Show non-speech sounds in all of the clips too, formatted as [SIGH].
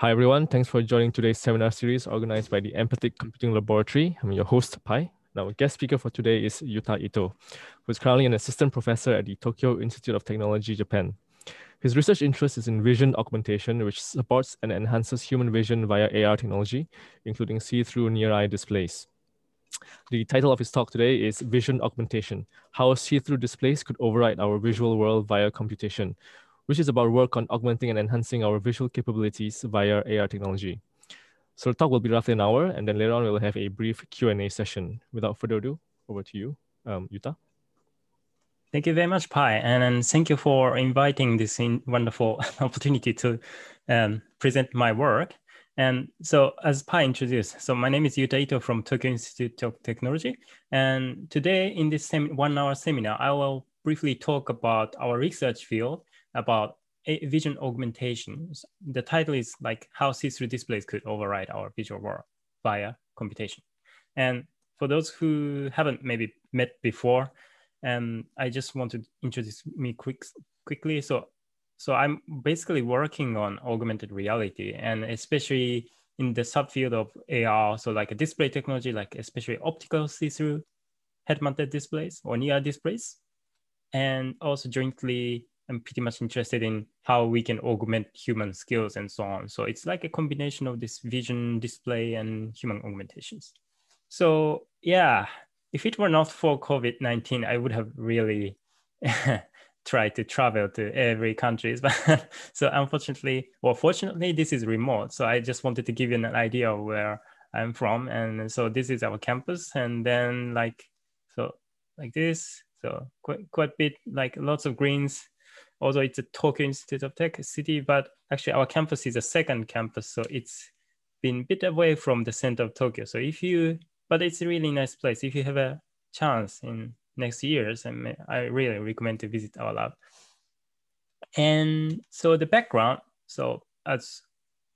Hi, everyone. Thanks for joining today's seminar series organized by the Empathic Computing Laboratory. I'm your host, Pai. Now, guest speaker for today is Yuta Itoh, who is currently an assistant professor at the Tokyo Institute of Technology, Japan. His research interest is in vision augmentation, which supports and enhances human vision via AR technology, including see-through near-eye displays. The title of his talk today is Vision Augmentation, How See-Through Displays Could Override Our Visual World Via Computation, which is about work on augmenting and enhancing our visual capabilities via AR technology. So the talk will be roughly an hour, and then later on we'll have a brief Q&A session. Without further ado, over to you, um, Yuta. Thank you very much, Pai, and, thank you for inviting this wonderful [LAUGHS] opportunity to um, present my work. And so, as Pai introduced, so my name is Yuta Itoh from Tokyo Institute of Technology. And today, in this one-hour seminar, I will briefly talk about our research field about vision augmentations. The title is like how see-through displays could override our visual world via computation. And for those who haven't maybe met before, um, I just want to introduce me quick, quickly. So, so I'm basically working on augmented reality and especially in the subfield of AR, so like a display technology, like especially optical see-through head-mounted displays or near displays, and also jointly I'm pretty much interested in how we can augment human skills and so on. So it's like a combination of this vision display and human augmentations. So yeah, if it were not for COVID-19, I would have really [LAUGHS] tried to travel to every country. [LAUGHS] But so unfortunately, or fortunately, this is remote. So I just wanted to give you an idea of where I'm from. And so this is our campus. And then like, so like this, so quite, quite a bit, like lots of greens although it's a Tokyo Institute of Tech city, but actually our campus is a second campus, so it's been a bit away from the center of Tokyo. So if you, but it's a really nice place. If you have a chance in next years, I, really recommend to visit our lab. And so the background, so as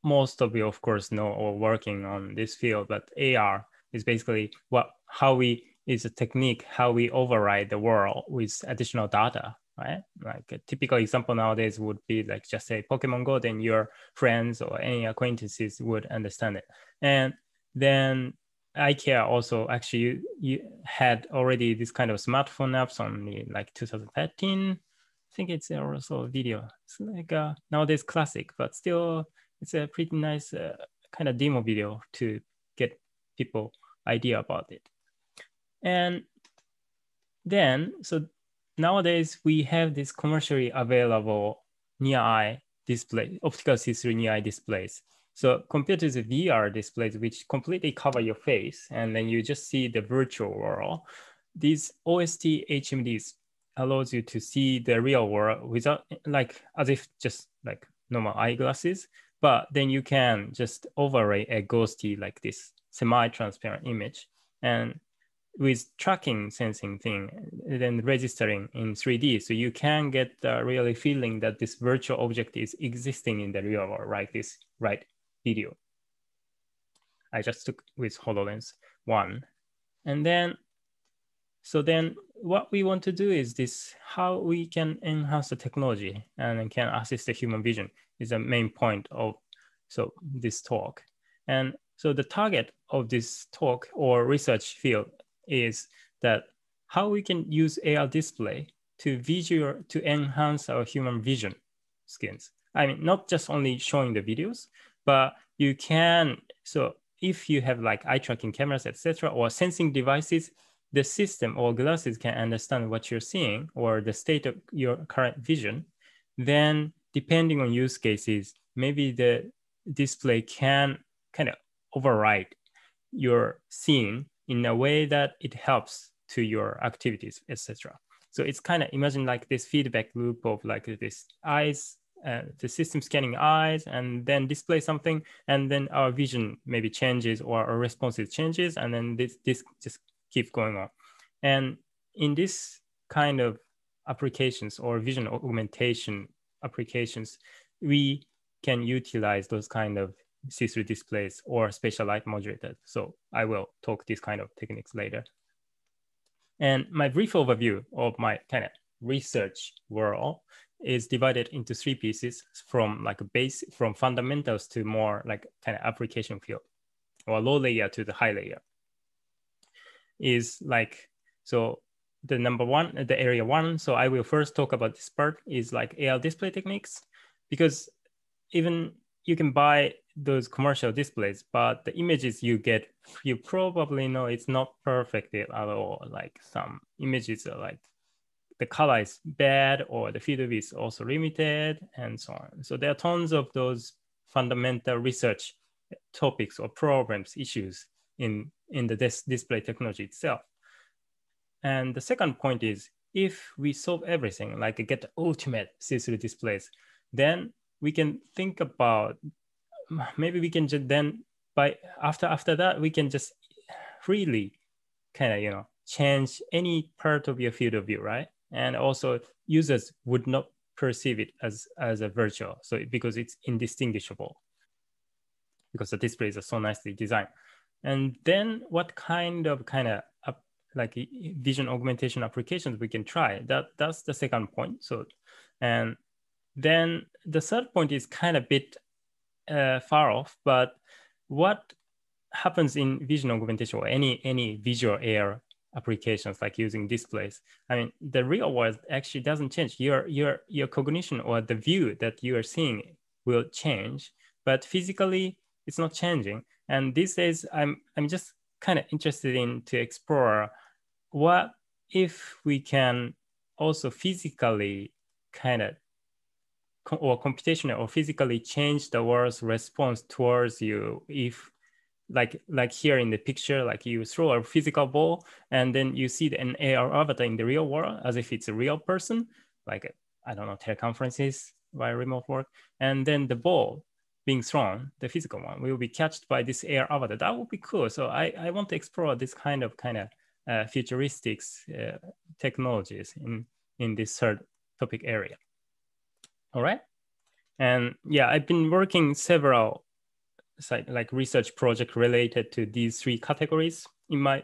most of you of course know or working on this field, but AR is basically what how we is a technique how we override the world with additional data right? Like a typical example nowadays would be like just say Pokemon Go, then your friends or any acquaintances would understand it. And then IKEA also actually you, you had already this kind of smartphone apps on the like 2013. I think it's also a video. It's like a nowadays classic, but still it's a pretty nice uh, kind of demo video to get people idea about it. And then so nowadays we have this commercially available near eye display, optical see-through near eye displays. So compared to the VR displays, which completely cover your face, and then you just see the virtual world, these OST HMDs allows you to see the real world without like as if just like normal eyeglasses, but then you can just overlay a ghosty like this semi-transparent image. And with tracking sensing thing, then registering in 3D. So you can get the really feeling that this virtual object is existing in the real world, right? This right video. I just took with HoloLens one. And then, so then what we want to do is this, how we can enhance the technology and can assist the human vision is the main point of so this talk. And so the target of this talk or research field is that how we can use AR display to visual to enhance our human vision skills. I mean, not just only showing the videos, but you can, so if you have like eye tracking cameras, etc., or sensing devices, the system or glasses can understand what you're seeing or the state of your current vision. Then depending on use cases, maybe the display can kind of override your seeing in a way that it helps to your activities, etc. So it's kind of imagine like this feedback loop of like this eyes, uh, the system scanning eyes and then display something, and then our vision maybe changes or our responses changes, and then this this just keeps going on. And in this kind of applications or vision augmentation applications, we can utilize those kind of see-through displays or spatial light modulated. So I will talk these kind of techniques later. And my brief overview of my kind of research world is divided into three pieces from like a base from fundamentals to more like kind of application field or low layer to the high layer is like so the number one the area one so i will first talk about this part is like AR display techniques because even you can buy those commercial displays but the images you get you probably know it's not perfect at all like some images are like the color is bad or the field of view is also limited and so on. So there are tons of those fundamental research topics or problems, issues in, in the dis display technology itself. And the second point is if we solve everything, like get the ultimate see-through displays, then we can think about maybe we can just then by after after that we can just freely kind of you know change any part of your field of view, right? and also users would not perceive it as as a virtual so because it's indistinguishable because the displays are so nicely designed and then what kind of kind of uh, like vision augmentation applications we can try that that's the second point so and then the third point is kind of bit uh, far off but what happens in vision augmentation or any any visual AR applications like using displays? I mean the real world actually doesn't change. Your your your cognition or the view that you are seeing will change but physically it's not changing. And these days i'm i'm just kind of interested in to explore what if we can also physically kind of or computational or physically change the world's response towards you if like like here in the picture, like you throw a physical ball and then you see an AR avatar in the real world as if it's a real person, like I don't know, teleconferences via remote work, and then the ball being thrown, the physical one, will be catched by this AR avatar. That would be cool. So I, I want to explore this kind of kind of uh, futuristic uh, technologies in in this third topic area. All right. And yeah, I've been working several like research project related to these three categories in my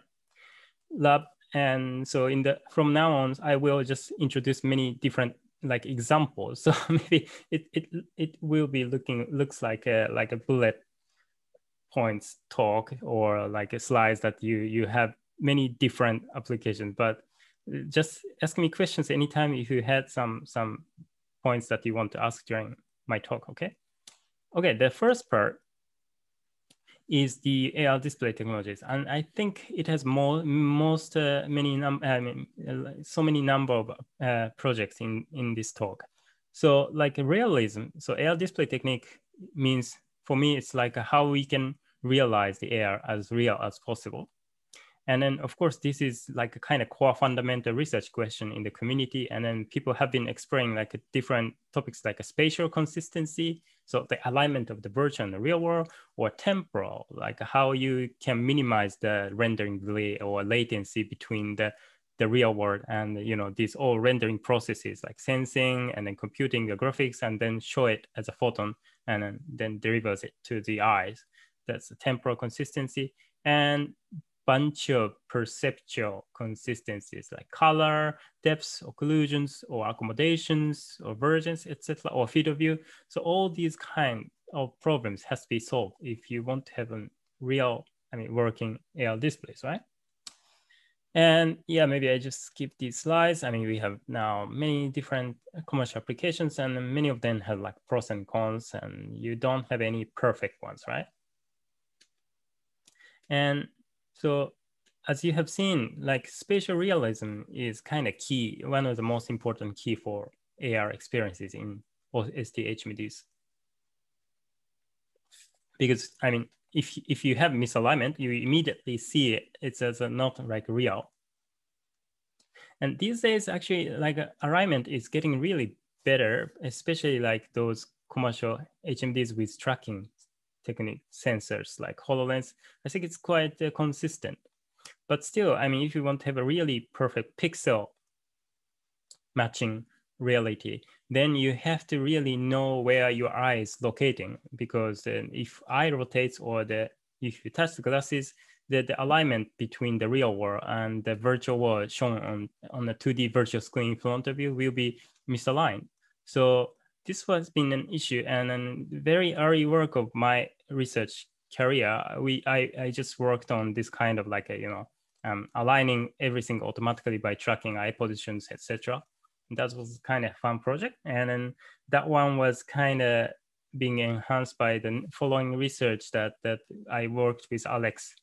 lab. And so in the from now on, I will just introduce many different like examples. [LAUGHS] So maybe it it it will be looking looks like a like a bullet points talk or like a slides that you you have many different applications. But just ask me questions anytime if you had some some points that you want to ask during my talk. Okay. Okay. The first part is the AR display technologies, and I think it has more most uh, many num I mean, so many number of uh, projects in in this talk. So like realism, so AR display technique means for me it's like how we can realize the AR as real as possible. And then, of course, this is like a kind of core fundamental research question in the community. And then people have been exploring like different topics like a spatial consistency, so the alignment of the virtual and the real world, or temporal, like how you can minimize the rendering delay or latency between the the real world and you know these all rendering processes like sensing and then computing the graphics and then show it as a photon and then, then delivers it to the eyes. That's temporal consistency. And bunch of perceptual consistencies like color, depths, occlusions, or accommodations, or versions, etc., or field of view. So all these kind of problems has to be solved if you want to have a real, I mean, working AR displays, right? And yeah, maybe I just skip these slides. I mean, we have now many different commercial applications and many of them have like pros and cons and you don't have any perfect ones, right? And so as you have seen, like spatial realism is kind of key, one of the most important key for AR experiences in STH STHMDs. Because I mean, if if you have misalignment, you immediately see it, it's as a not like real. And these days, actually, like alignment is getting really better, especially like those commercial HMDs with tracking technique sensors like HoloLens, I think it's quite uh, consistent. But still, I mean, if you want to have a really perfect pixel matching reality, then you have to really know where your eye is locating because uh, if eye rotates or the if you touch the glasses, the, the alignment between the real world and the virtual world shown on, on the 2D virtual screen in front of you will be misaligned. So this has been an issue and a very early work of my research career. We I, I just worked on this kind of like a, you know, um, aligning everything automatically by tracking eye positions, etc. That was kind of fun project. And then that one was kind of being enhanced by the following research that that I worked with Alex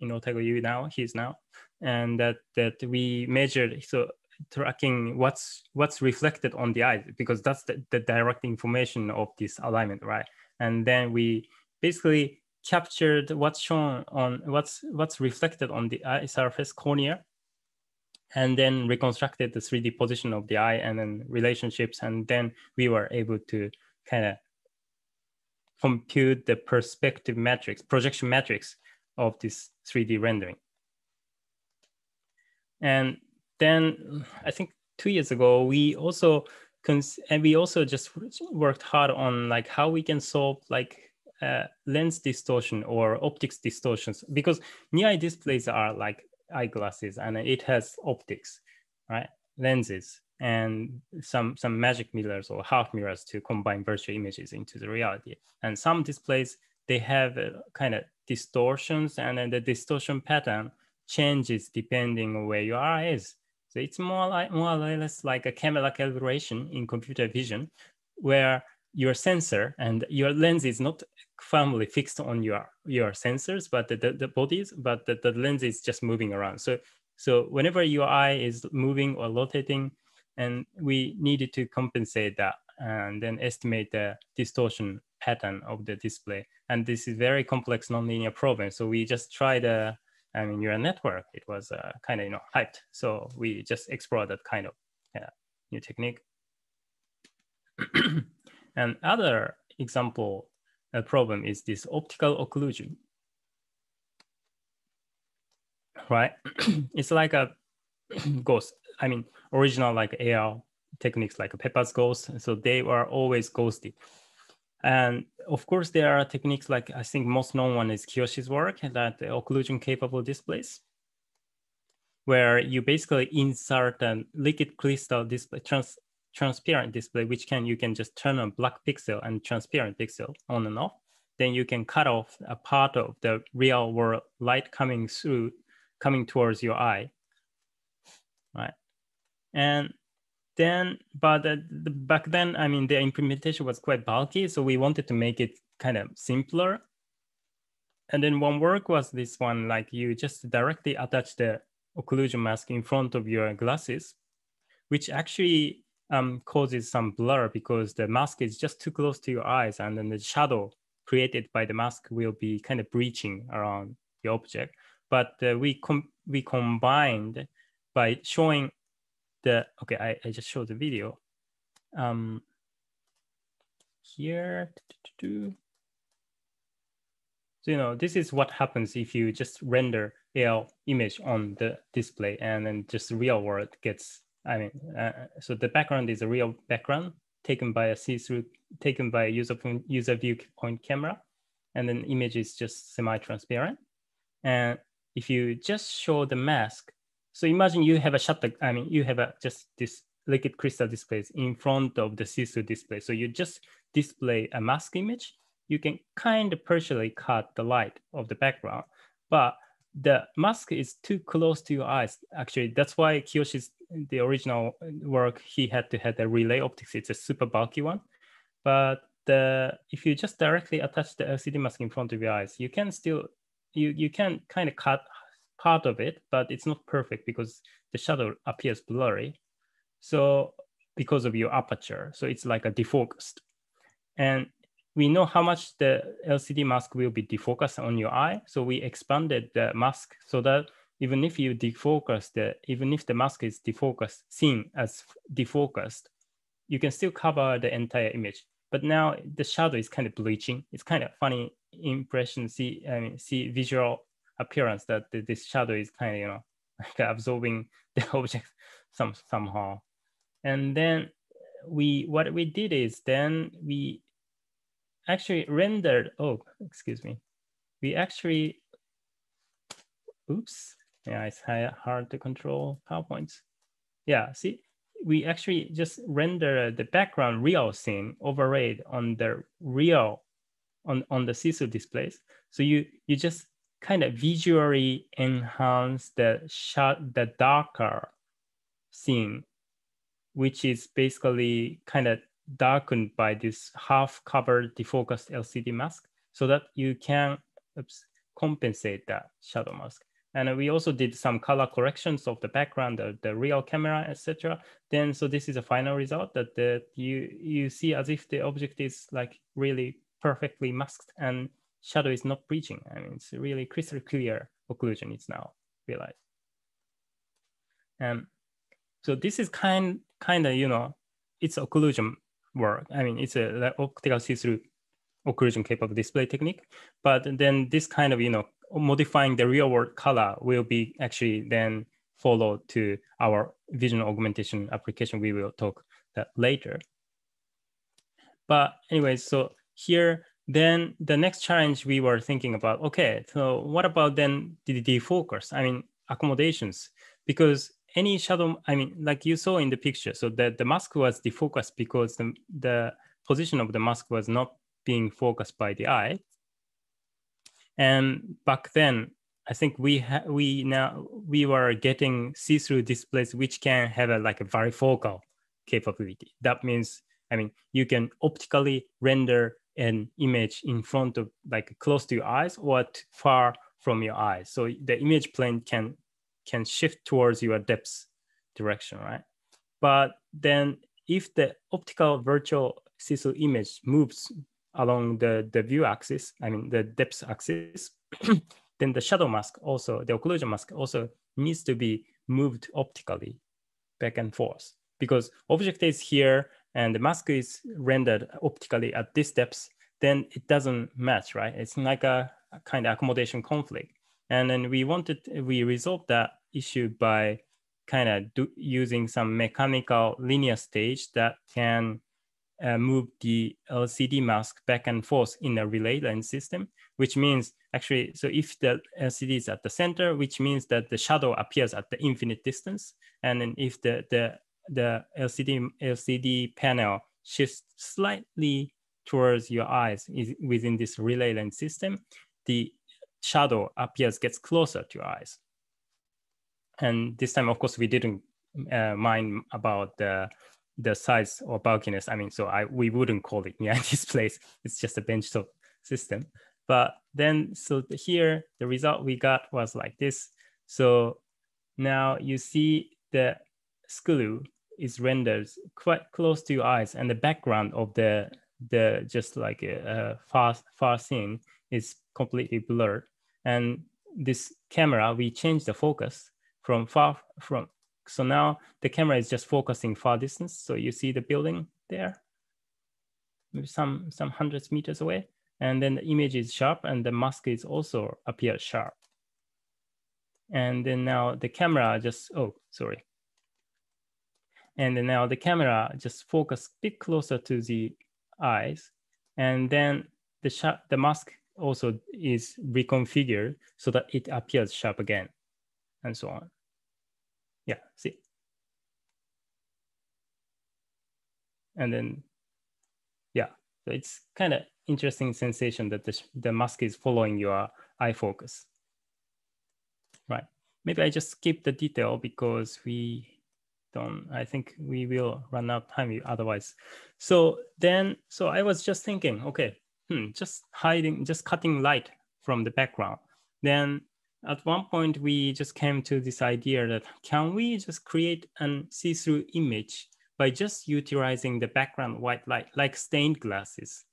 in Otago U now, he's now, and that that we measured so tracking what's what's reflected on the eye because that's the, the direct information of this alignment, right? And then we basically captured what's shown on what's what's reflected on the eye surface cornea and then reconstructed the 3D position of the eye and then relationships. And then we were able to kind of compute the perspective matrix, projection matrix of this 3D rendering. And then I think two years ago, we also and we also just worked hard on like how we can solve like uh, lens distortion or optics distortions because near displays are like eyeglasses and it has optics, right? Lenses and some some magic mirrors or half mirrors to combine virtual images into the reality. And some displays they have uh, kind of distortions and then the distortion pattern changes depending on where your eye is. So it's more like more or less like a camera calibration in computer vision, where your sensor and your lens is not firmly fixed on your your sensors, but the, the, the bodies, but the, the lens is just moving around. So so whenever your eye is moving or rotating, and we needed to compensate that and then estimate the distortion pattern of the display. And this is very complex nonlinear problem. So we just tried a, I mean, neural network. It was uh, kind of, you know, hyped. So we just explored that kind of uh, new technique. [CLEARS THROAT] and other example uh, problem is this optical occlusion. Right? [CLEARS THROAT] it's like a [CLEARS THROAT] ghost. I mean, original like AR techniques like Pepper's ghost. So they were always ghosty. And of course, there are techniques like I think most known one is Kiyoshi's work that occlusion capable displays, where you basically insert a liquid crystal display, trans, transparent display, which can you can just turn on black pixel and transparent pixel on and off. Then you can cut off a part of the real world light coming through, coming towards your eye, right? And then but the, back then i mean the implementation was quite bulky so we wanted to make it kind of simpler and then one work was this one like you just directly attach the occlusion mask in front of your glasses which actually um, causes some blur because the mask is just too close to your eyes and then the shadow created by the mask will be kind of breaching around the object but uh, we com- we combined by showing the, okay, I, I just showed the video. Um, here, so, you know, this is what happens if you just render AR image on the display and then just real world gets, I mean, uh, so the background is a real background taken by a see-through, taken by a user, user viewpoint camera. And then image is just semi-transparent. And if you just show the mask so imagine you have a shutter, I mean, you have a, just this liquid crystal displays in front of the see-through display. So you just display a mask image. You can kind of partially cut the light of the background, but the mask is too close to your eyes. Actually, that's why Kiyoshi's the original work, he had to have the relay optics. It's a super bulky one. But the, if you just directly attach the LCD mask in front of your eyes, you can still, you, you can kind of cut part of it, but it's not perfect because the shadow appears blurry. So because of your aperture, so it's like a defocused. And we know how much the LCD mask will be defocused on your eye. So we expanded the mask so that even if you defocus the, even if the mask is defocused, seen as defocused, you can still cover the entire image. But now the shadow is kind of bleaching. It's kind of funny impression, see, I mean, see visual appearance that this shadow is kind of you know [LAUGHS] like absorbing the [LAUGHS] object some somehow and then we what we did is then we actually rendered oh excuse me. We actually oops. Yeah it's hard to control powerpoints. Yeah see we actually just render the background real scene overlaid on the real on, on the see-through displays. So you you just kind of visually enhance the shot the darker scene, which is basically kind of darkened by this half covered defocused LCD mask so that you can oops, compensate that shadow mask. And we also did some color corrections of the background, the, the real camera, etc. Then, so this is a final result that the, you, you see as if the object is like really perfectly masked and shadow is not breaching. I mean, it's really crystal clear occlusion it's now realized. Um, so this is kind, kind of, you know, it's occlusion work. I mean, it's a optical see-through occlusion capable display technique. But then this kind of, you know, modifying the real world color will be actually then followed to our vision augmentation application. We will talk that later. But anyways, so here, then the next challenge we were thinking about, okay, so what about then the defocus? I mean, accommodations, because any shadow, I mean, like you saw in the picture, so that the mask was defocused because the, the position of the mask was not being focused by the eye. And back then, I think we we now we were getting see-through displays which can have a like a varifocal capability. That means, I mean, you can optically render an image in front of like close to your eyes or far from your eyes. So the image plane can can shift towards your depth direction, right? But then if the optical virtual see-through image moves along the, the view axis, I mean the depth axis, [CLEARS THROAT] then the shadow mask also, the occlusion mask also needs to be moved optically back and forth because object is here and the mask is rendered optically at this depth, then it doesn't match, right? It's like a, a kind of accommodation conflict. And then we wanted, we resolved that issue by kind of using some mechanical linear stage that can uh, move the LCD mask back and forth in a relay lens system, which means actually, so if the LCD is at the center, which means that the shadow appears at the infinite distance. And then if the, the, the LCD, LCD panel shifts slightly towards your eyes is within this relay lens system, the shadow appears, gets closer to your eyes. And this time, of course, we didn't uh, mind about the the size or bulkiness. I mean, so I we wouldn't call it [LAUGHS] yeah this place. It's just a benchtop system. But then, so here the result we got was like this. So now you see the screw is rendered quite close to your eyes, and the background of the the just like a, a far far scene is completely blurred. And this camera, we change the focus from far from so now the camera is just focusing far distance. So you see the building there, maybe some, some hundreds meters away. And then the image is sharp and the mask is also appears sharp. And then now the camera just, oh, sorry. And then now the camera just focus a bit closer to the eyes. And then the, the mask also is reconfigured so that it appears sharp again and so on. Yeah, see. And then, yeah, so it's kind of interesting sensation that the, the mask is following your eye focus. Right, maybe I just skip the detail because we don't, I think we will run out of time otherwise. So then, so I was just thinking, okay, hmm, just hiding, just cutting light from the background. Then at one point we just came to this idea that can we just create an see-through image by just utilizing the background white light like stained glasses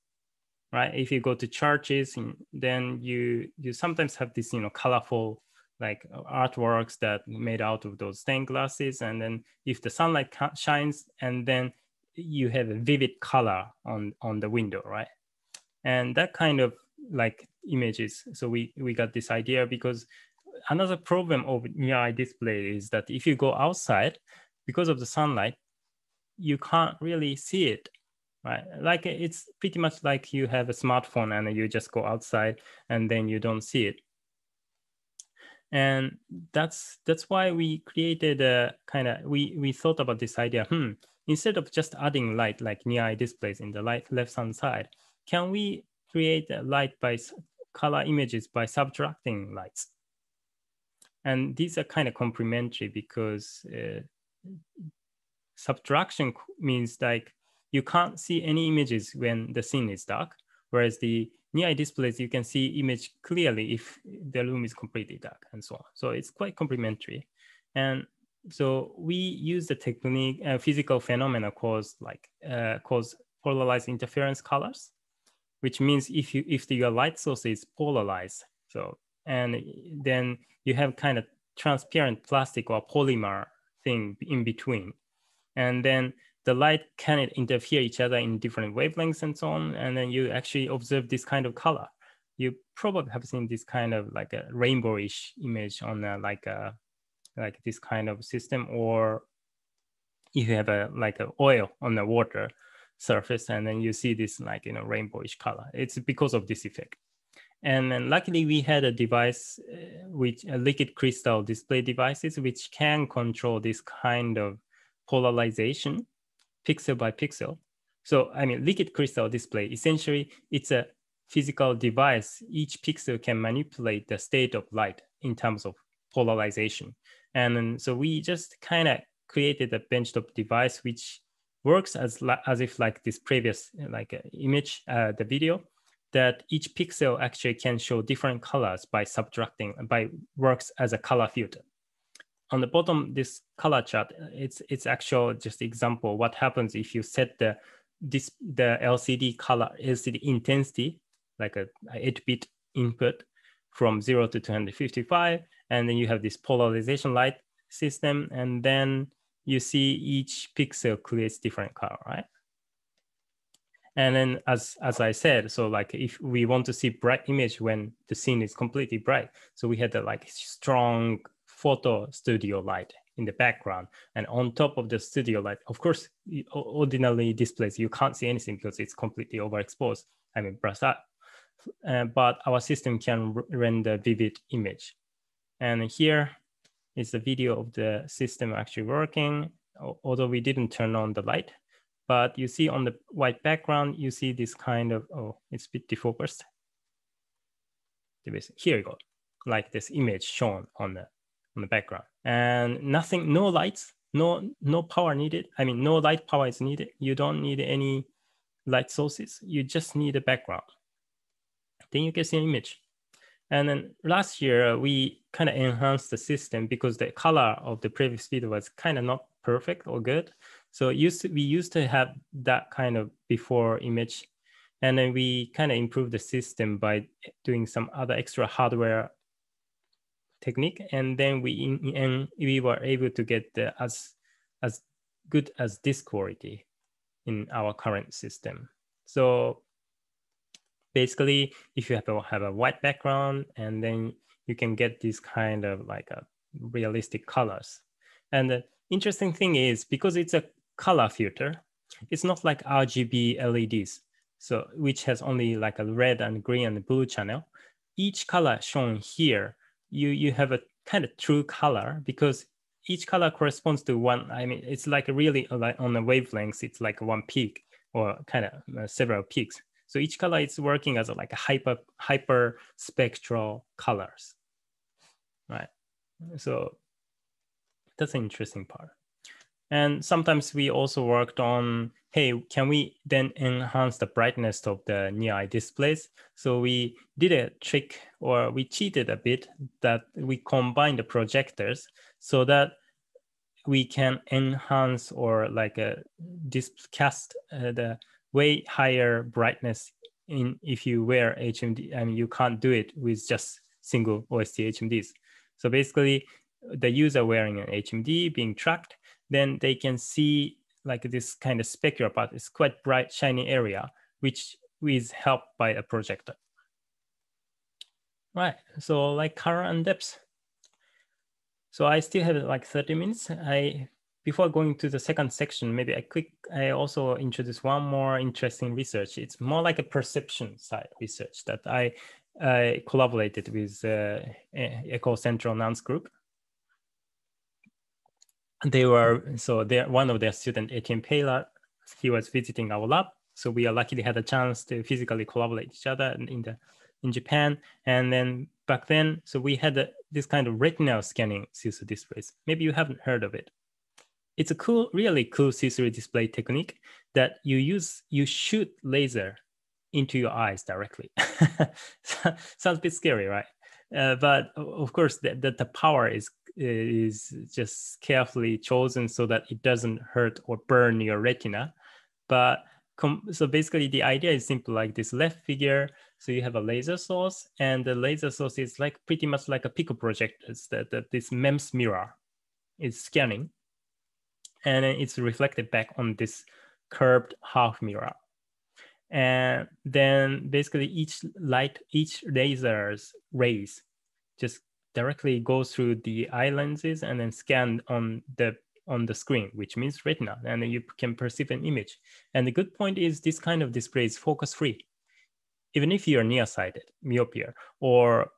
right? If you go to churches then you you sometimes have this you know colorful like artworks that made out of those stained glasses. And then if the sunlight shines and then you have a vivid color on on the window right and that kind of like images. So we, we got this idea because another problem of near eye display is that if you go outside, because of the sunlight, you can't really see it, right? Like it's pretty much like you have a smartphone and you just go outside and then you don't see it. And that's that's why we created a kind of we we thought about this idea. Hmm, instead of just adding light like near eye displays in the light left hand side, can we create light by color images by subtracting lights? And these are kind of complementary because uh, subtraction means like you can't see any images when the scene is dark, whereas the near displays, you can see image clearly if the room is completely dark and so on. So it's quite complementary. And so we use the technique, uh, physical phenomena cause like uh, cause polarized interference colors, which means if you if the, your light source is polarized, so and then you have kind of transparent plastic or polymer thing in between, and then the light can interfere each other in different wavelengths and so on. And then you actually observe this kind of color. You probably have seen this kind of like a rainbowish image on a, like a like this kind of system, or if you have a like a oil on the water surface, and then you see this like you know rainbowish color. It's because of this effect. And then luckily we had a device, uh, which a liquid crystal display devices, which can control this kind of polarization pixel by pixel. So I mean, liquid crystal display, essentially it's a physical device. Each pixel can manipulate the state of light in terms of polarization. And so we just kind of created a benchtop device which works as, as if like this previous like uh, image, uh, the video, that each pixel actually can show different colors by subtracting, by works as a color filter on the bottom, this color chart, it's it's actual just example. What happens if you set the this the LCD color LCD intensity like a, a 8-bit input from 0 to 255 and then you have this polarization light system and then you see each pixel creates different color right and then as as i said so like if we want to see bright image when the scene is completely bright so we had the like strong photo studio light in the background. And on top of the studio light, of course, ordinarily displays, you can't see anything because it's completely overexposed. I mean, brush up. Uh, but our system can render vivid image. And here is the video of the system actually working, although we didn't turn on the light. But you see on the white background, you see this kind of, oh, it's a bit defocused. Here you go, like this image shown on the on the background and nothing, no lights, no, no power needed. I mean, no light power is needed. You don't need any light sources. You just need a background. Then you see an image. And then last year, uh, we kind of enhanced the system because the color of the previous video was kind of not perfect or good. So used to, we used to have that kind of before image. And then we kind of improved the system by doing some other extra hardware technique, and then we and we were able to get the, as as good as this quality in our current system. So basically, if you have a, have a white background, and then you can get this kind of like a realistic colors. And the interesting thing is because it's a color filter, it's not like RGB LEDs, so which has only like a red and green and blue channel. Each color shown here you you have a kind of true color because each color corresponds to one. I mean, it's like really like on the wavelengths, it's like one peak or kind of uh, several peaks. So each color is working as a, like a hyper hyper spectral colors, right? So that's an interesting part. And sometimes we also worked on, hey, can we then enhance the brightness of the near eye displays? So we did a trick or we cheated a bit that we combined the projectors so that we can enhance or like a uh, cast uh, the way higher brightness in if you wear HMD. I mean, you can't do it with just single OST HMDs. So basically, the user wearing an HMD being tracked then they can see like this kind of specular part. It's quite bright, shiny area, which is helped by a projector. Right, so like color and depth. So I still have like 30 minutes. I before going to the second section, maybe I quick, I also introduce one more interesting research. It's more like a perception side research that I, collaborated with uh, École Centrale Nantes Group. They were, so they one of their student, Etienne Peillard, he was visiting our lab. So we are luckily had a chance to physically collaborate each other in the in Japan. And then back then, so we had a, this kind of retinal scanning see-through displays. Maybe you haven't heard of it it's a cool, really cool see-through display technique that you use, you shoot laser into your eyes directly. [LAUGHS] Sounds a bit scary, right? Uh, but of course, the, the, the, power is is just carefully chosen so that it doesn't hurt or burn your retina. But so basically, the idea is simple like this left figure. So you have a laser source, and the laser source is like pretty much like a pico projector. that, that this MEMS mirror is scanning and it's reflected back on this curved half mirror. And then basically each light, each laser's rays just directly go through the eye lenses and then scan on the on the screen, which means retina, and then you can perceive an image. And the good point is this kind of display is focus free. Even if you're nearsighted, myopia, or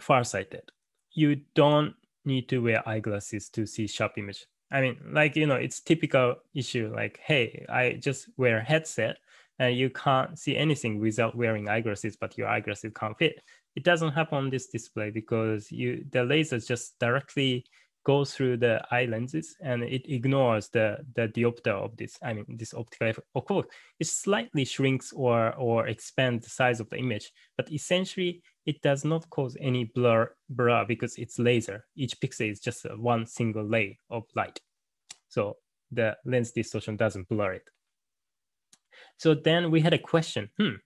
farsighted, you don't need to wear eyeglasses to see sharp image. I mean, like, you know, it's typical issue like, hey, I just wear a headset and you can't see anything without wearing eyeglasses, but your eyeglasses can't fit. It doesn't happen on this display because you the laser just directly goes through the eye lenses and it ignores the, the diopter of this, I mean, this optical effect. Of course, it slightly shrinks or, or expands the size of the image, but essentially it does not cause any blur, blur because it's laser. Each pixel is just one single lay of light. So the lens distortion doesn't blur it. So then we had a question, hmm,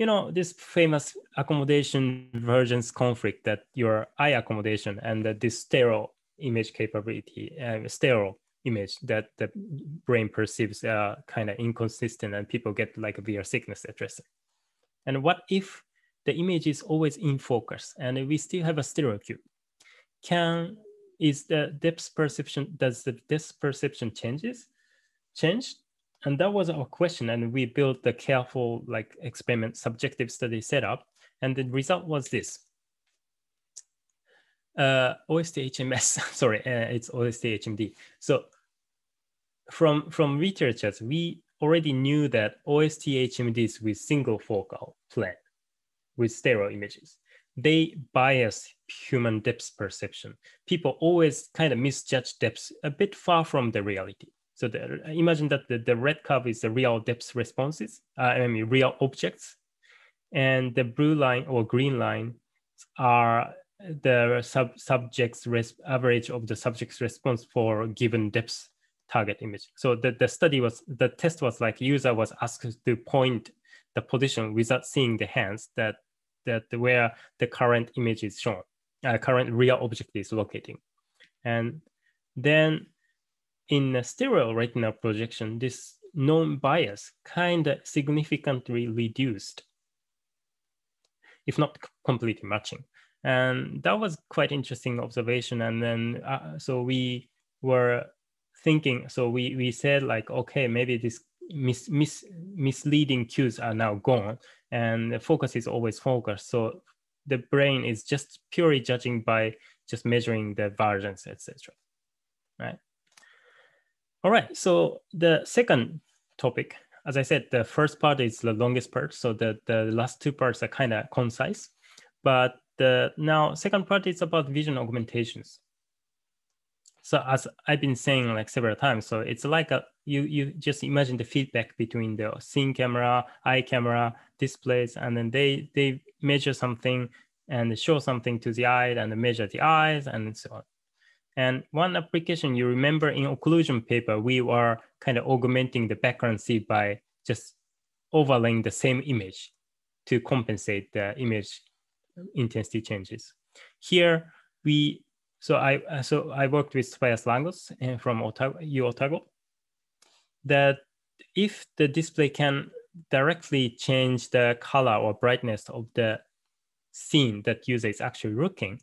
you know, this famous accommodation vergence conflict that your eye accommodation and this stereo image capability, uh, stereo image that the brain perceives uh, kind of inconsistent and people get like a VR sickness, etc. And what if the image is always in focus and we still have a stereo cube? Can, is the depth perception, does the depth perception changes, change and that was our question and we built the careful like experiment subjective study setup and the result was this uh, OST HMS, [LAUGHS] sorry, uh, it's OSTHMD. So from, from researchers, we already knew that OSTHMDs with single focal plane with stereo images, they bias human depth perception. People always kind of misjudge depth a bit far from the reality. So the, imagine that the, the red curve is the real depth responses, uh, I mean real objects, and the blue line or green line are the sub subject's average of the subject's response for given depth target image. So the, the study was, the test was like user was asked to point the position without seeing the hands that, that where the current image is shown, uh, current real object is locating. And then in a stereo retinal projection, this known bias kind of significantly reduced, if not completely matching. And that was quite interesting observation. And then, uh, so we were thinking, so we, we said like, okay, maybe this mis, mis, misleading cues are now gone and the focus is always focused. So the brain is just purely judging by just measuring the variance, etc. Right. All right, so the second topic, as I said, the first part is the longest part. So the, the last two parts are kind of concise. But the now second part is about vision augmentations. So as I've been saying like several times, so it's like a you you just imagine the feedback between the scene camera, eye camera, displays, and then they they measure something and show something to the eye and measure the eyes and so on. And one application you remember in occlusion paper, we were kind of augmenting the background seed by just overlaying the same image to compensate the image intensity changes. Here we, so I, uh, so I worked with Tobias Langlotz and uh, from Otago, Otago, that if the display can directly change the color or brightness of the scene that user is actually looking,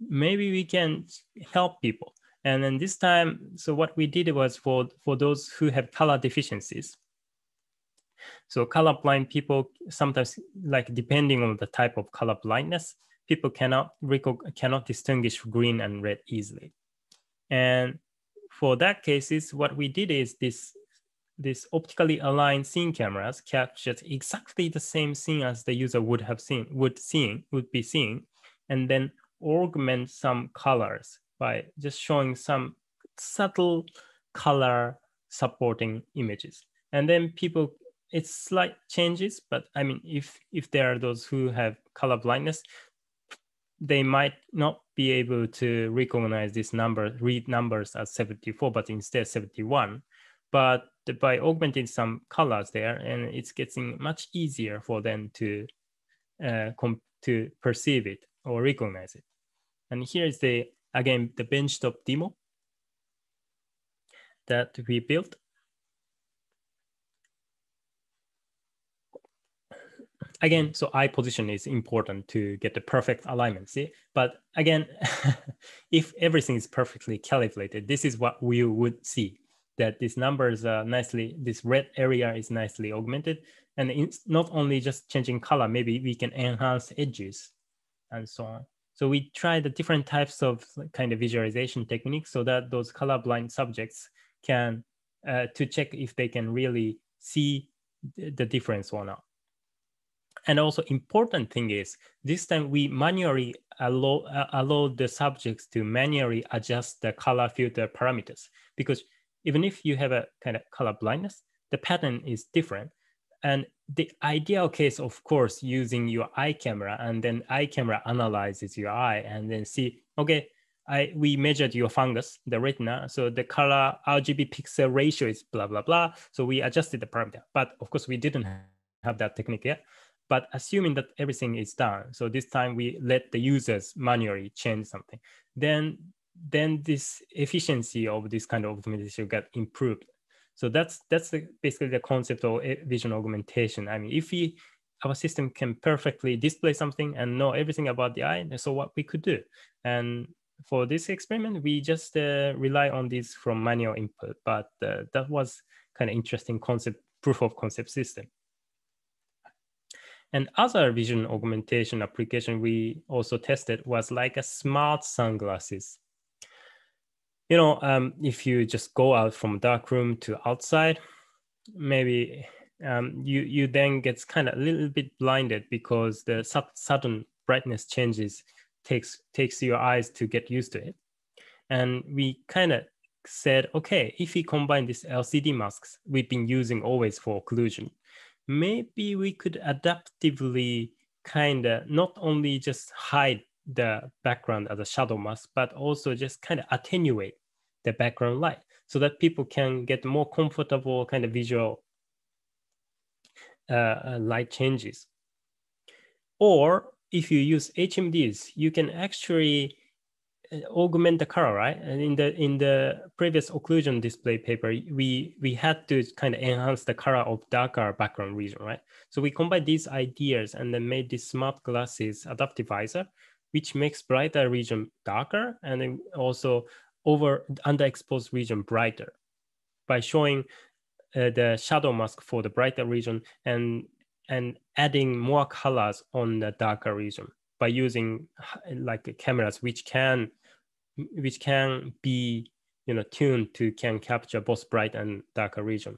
maybe we can help people. And then this time, so what we did was for, for those who have color deficiencies. So colorblind people sometimes, like depending on the type of color blindness, people cannot cannot distinguish green and red easily. And for that cases, what we did is this this optically aligned scene cameras captured exactly the same scene as the user would have seen would seeing would be seeing, and then augment some colors by just showing some subtle color supporting images. And then people, it's slight changes, but I mean, if if there are those who have color blindness, they might not be able to recognize this number, read numbers as 74, but instead 71. But by augmenting some colors there, and it's getting much easier for them to uh, to perceive it or recognize it. And here is the, again, the benchtop demo that we built. Again, so eye position is important to get the perfect alignment, see? But again, [LAUGHS] if everything is perfectly calibrated, this is what we would see, that these numbers are nicely, this red area is nicely augmented. And it's not only just changing color, maybe we can enhance edges and so on. So we tried the different types of kind of visualization techniques so that those colorblind subjects can, uh, to check if they can really see the difference or not. And also important thing is this time we manually allow, uh, allow the subjects to manually adjust the color filter parameters because even if you have a kind of color blindness, the pattern is different. And the ideal case, of course, using your eye camera and then eye camera analyzes your eye and then see, okay, I, we measured your fundus, the retina. So the color RGB pixel ratio is blah, blah, blah. So we adjusted the parameter, but of course we didn't have that technique yet. But assuming that everything is done, so this time we let the users manually change something, then then this efficiency of this kind of optimization got improved so that's that's the, basically the concept of vision augmentation. I mean, if we our system can perfectly display something and know everything about the eye, so what we could do. And for this experiment, we just uh, rely on this from manual input, but uh, that was kind of interesting concept, proof of concept system. And other vision augmentation application we also tested was like a smart sunglasses you know, um, if you just go out from dark room to outside, maybe um, you you then gets kind of a little bit blinded because the sudden brightness changes takes takes your eyes to get used to it. And we kind of said, okay, if we combine these LCD masks we've been using always for occlusion, maybe we could adaptively kind of not only just hide the background as a shadow mask, but also just kind of attenuate the background light so that people can get more comfortable kind of visual uh, uh light changes. Or if you use HMDs, you can actually uh, augment the color, right? And in the in the previous occlusion display paper, we we had to kind of enhance the color of darker background region, right? So we combined these ideas and then made this smart glasses adaptive visor, which makes brighter region darker and also over underexposed region brighter by showing uh, the shadow mask for the brighter region and and adding more colors on the darker region by using like cameras which can which can be you know tuned to can capture both bright and darker region.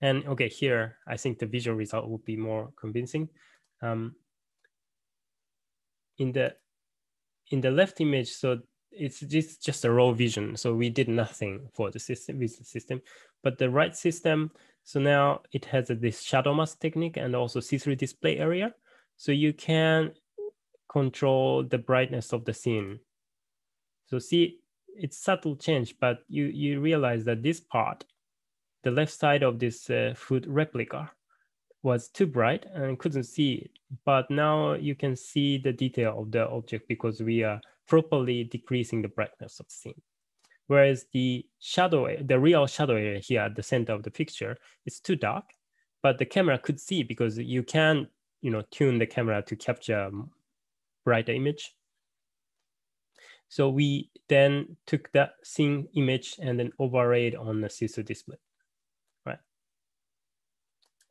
And okay here i think the visual result will be more convincing. Um, in the in the left image so it's just just a raw vision. So we did nothing for the system with the system. But the right system so now it has a, this shadow mask technique and also see-through display area. So you can control the brightness of the scene. So see it's subtle change but you you realize that this part the left side of this uh, food replica was too bright and couldn't see it but now you can see the detail of the object because we are properly decreasing the brightness of the scene. Whereas the shadow, the real shadow area here at the center of the picture is too dark, but the camera could see because you can, you know, tune the camera to capture brighter image. So we then took that scene image and then overlaid on the see-through display?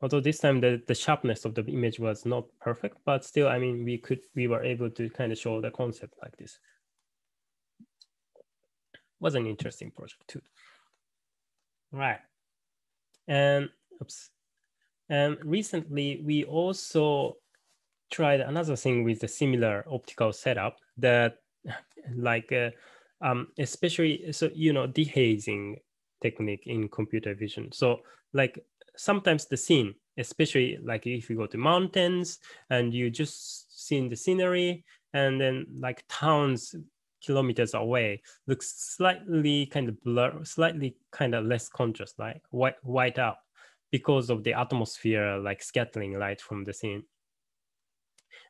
Although this time the, the sharpness of the image was not perfect, but still, I mean, we could, we were able to kind of show the concept like this. Was an interesting project too. Right. And oops. And recently we also tried another thing with a similar optical setup that [LAUGHS] like uh, um, especially so you know dehazing technique in computer vision so like sometimes the scene especially like if you go to mountains and you just see the scenery and then like towns kilometers away looks slightly kind of blur slightly kind of less contrast like white white out because of the atmosphere like scattering light from the scene.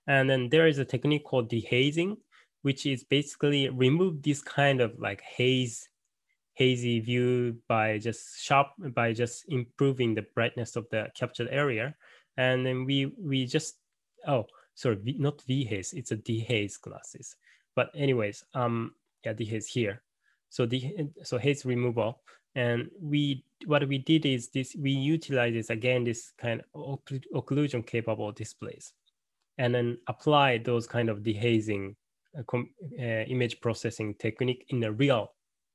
And then there is a technique called dehazing which is basically remove this kind of like haze hazy view by just sharp by just improving the brightness of the captured area. And then we we just oh sorry v, not v haze it's a dehaze glasses. But anyways um yeah dehaze here. So the so haze removal. And we what we did is this we utilize this again this kind of occlusion capable displays. And then apply those kind of dehazing uh, uh, image processing technique in the real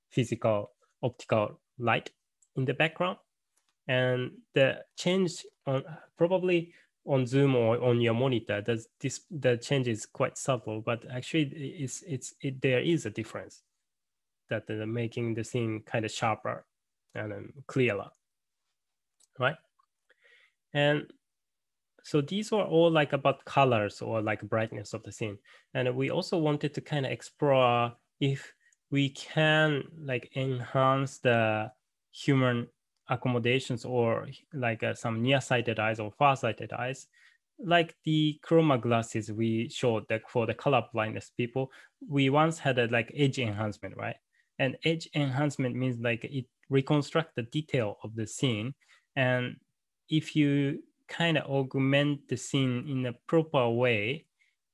physical optical light in the background. And the change on probably on Zoom or on your monitor, does this the change is quite subtle, but actually it's it's it, there is a difference that uh, making the scene kind of sharper and um, clearer, right? And so these were all like about colors or like brightness of the scene. And we also wanted to kind of explore if we can like enhance the human accommodations or like uh, some nearsighted eyes or far-sighted eyes. Like the ChromaGlasses we showed that for the color blindness people we once had a like edge enhancement right? And edge enhancement means like it reconstruct the detail of the scene. And if you kind of augment the scene in a proper way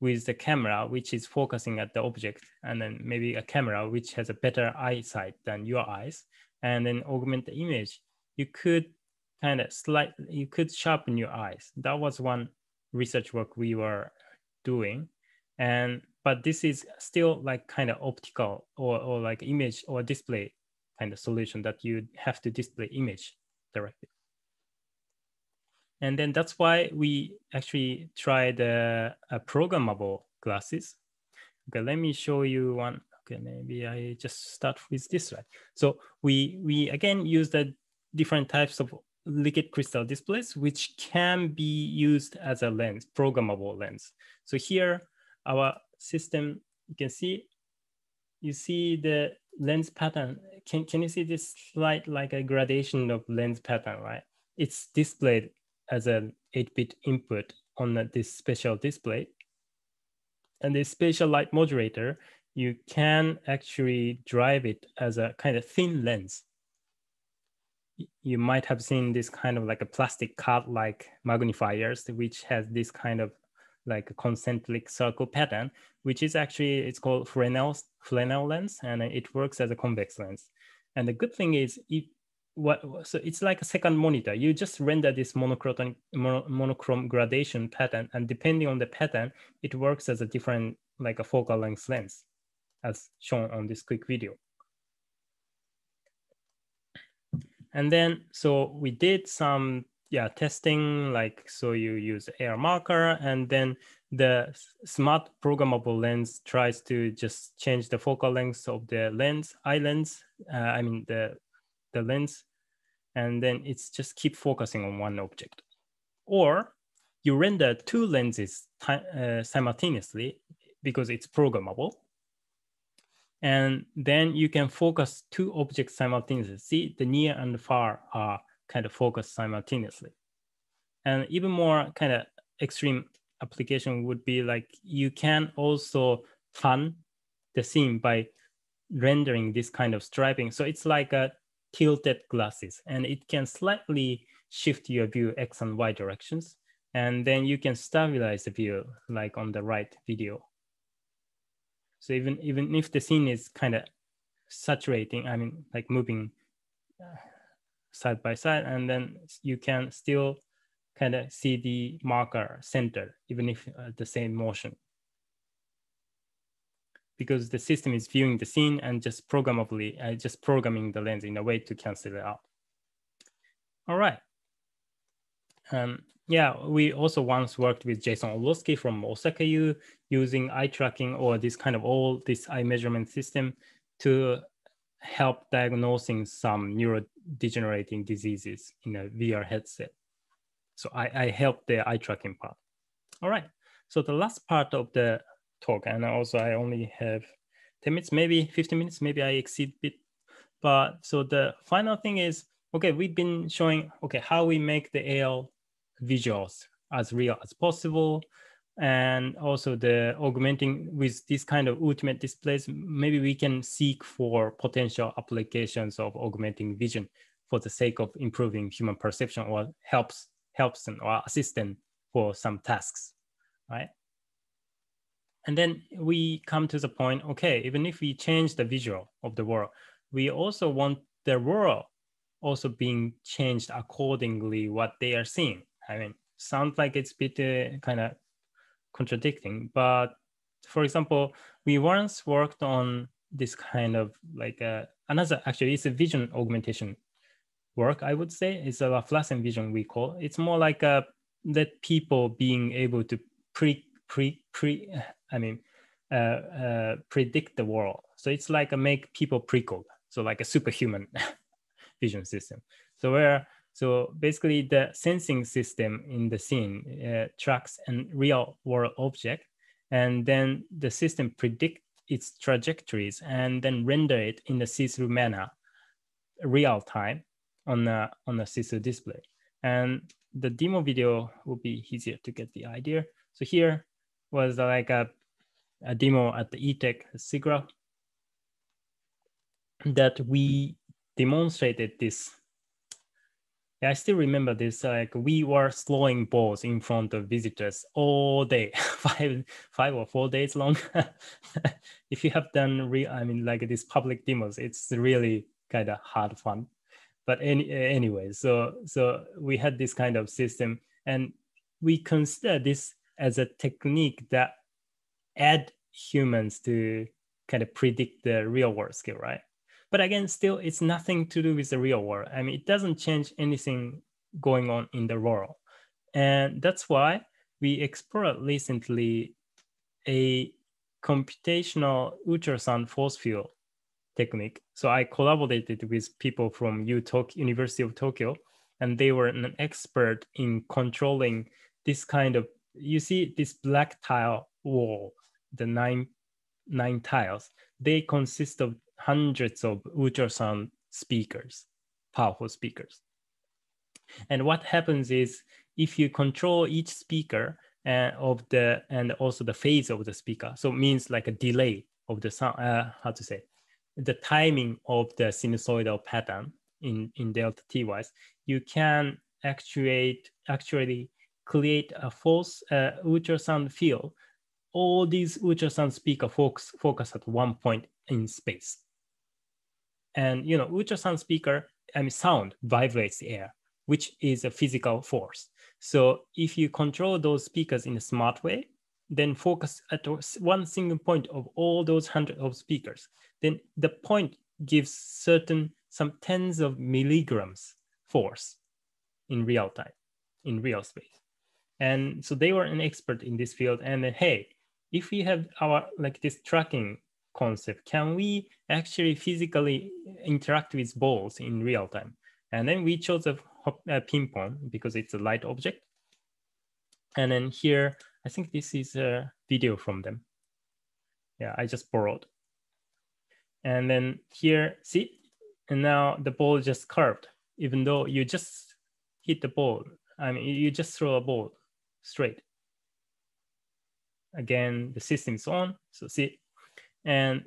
with the camera, which is focusing at the object, and then maybe a camera which has a better eyesight than your eyes, and then augment the image, you could kind of slightly, you could sharpen your eyes. That was one research work we were doing. And, but this is still like kind of optical or, or like image or display kind of solution that you have to display image directly. And then that's why we actually tried uh, a programmable glasses. Okay, let me show you one. Okay, maybe I just start with this right. So we we again use the different types of liquid crystal displays, which can be used as a lens, programmable lens. So here, our system, you can see, you see the lens pattern. Can, can you see this slight like a gradation of lens pattern, right? It's displayed as an 8-bit input on this special display. And this spatial light modulator, you can actually drive it as a kind of thin lens. You might have seen this kind of like a plastic card-like magnifiers, which has this kind of like a concentric circle pattern, which is actually, it's called Fresnel, Fresnel lens, and it works as a convex lens. And the good thing is if what so it's like a second monitor. You just render this monochrome monochrome gradation pattern and depending on the pattern it works as a different like a focal length lens as shown on this quick video. And then so we did some yeah testing like so you use AR marker and then the smart programmable lens tries to just change the focal length of the lens eye lens uh, i mean the the lens and then it's just keep focusing on one object. Or you render two lenses uh, simultaneously because it's programmable. And then you can focus two objects simultaneously. See, the near and the far are kind of focused simultaneously. And even more kind of extreme application would be like you can also fun the scene by rendering this kind of striping. So it's like a tilted glasses and it can slightly shift your view X and Y directions. And then you can stabilize the view like on the right video. So even even if the scene is kind of saturating, I mean, like moving uh, side by side, and then you can still kind of see the marker center, even if uh, the same motion. Because the system is viewing the scene and just programmably, uh, just programming the lens in a way to cancel it out. All right. Um, yeah, we also once worked with Jason Orlosky from Osaka U using eye tracking or this kind of all this eye measurement system to help diagnosing some neurodegenerating diseases in a VR headset. So I, I helped the eye tracking part. All right. So the last part of the talk, and also I only have 10 minutes, maybe 15 minutes, maybe I exceed a bit. But so the final thing is, okay, we've been showing, okay, how we make the AR visuals as real as possible. And also the augmenting with this kind of ultimate displays, maybe we can seek for potential applications of augmenting vision for the sake of improving human perception or helps helps them or assist them for some tasks, right? And then we come to the point, okay, even if we change the visual of the world, we also want the world also being changed accordingly what they are seeing. I mean, sounds like it's a bit uh, kind of contradicting, but for example, we once worked on this kind of like uh, another, actually it's a vision augmentation work, I would say. It's a fluorescent vision we call. It's more like a that people being able to pre pre pre I mean uh, uh, predict the world. So it's like a make people pre-code. So like a superhuman [LAUGHS] vision system. So where so basically the sensing system in the scene uh, tracks a real world object and then the system predict its trajectories and then render it in a see-through manner real time on the on the see-through display. And the demo video will be easier to get the idea. So here was like a, a demo at the eTech SIGGRAPH that we demonstrated this. Yeah, I still remember this. Like we were throwing balls in front of visitors all day, [LAUGHS] five five or four days long. [LAUGHS] if you have done real, I mean, like these public demos, it's really kind of hard fun but any, anyway, so so we had this kind of system, and we consider this as a technique that add humans to kind of predict the real world skill, right? But again, still, it's nothing to do with the real world. I mean, it doesn't change anything going on in the world, and that's why we explored recently a computational ultrasound force field technique. So I collaborated with people from U University of Tokyo, and they were an expert in controlling this kind of. You see this black tile wall, the nine nine tiles. They consist of hundreds of ultrasound speakers, powerful speakers. And what happens is if you control each speaker uh, of the and also the phase of the speaker, so means like a delay of the sound. Uh, how to say the timing of the sinusoidal pattern in, in delta t wise, you can actuate, actually create a false uh, ultrasound field. All these ultrasound speaker focus, focus at one point in space. And you know, ultrasound speaker, I mean, sound vibrates the air, which is a physical force. So if you control those speakers in a smart way, then focus at one single point of all those hundred of speakers, then the point gives certain some tens of milligrams force in real time, in real space. And so they were an expert in this field. And then, hey, if we have our like this tracking concept, can we actually physically interact with balls in real time? And then we chose a, a ping pong because it's a light object. And then here I think this is a video from them. Yeah, I just borrowed. And then here, see, and now the ball just curved, even though you just hit the ball. I mean, you just throw a ball straight. Again, the system is on, so see, and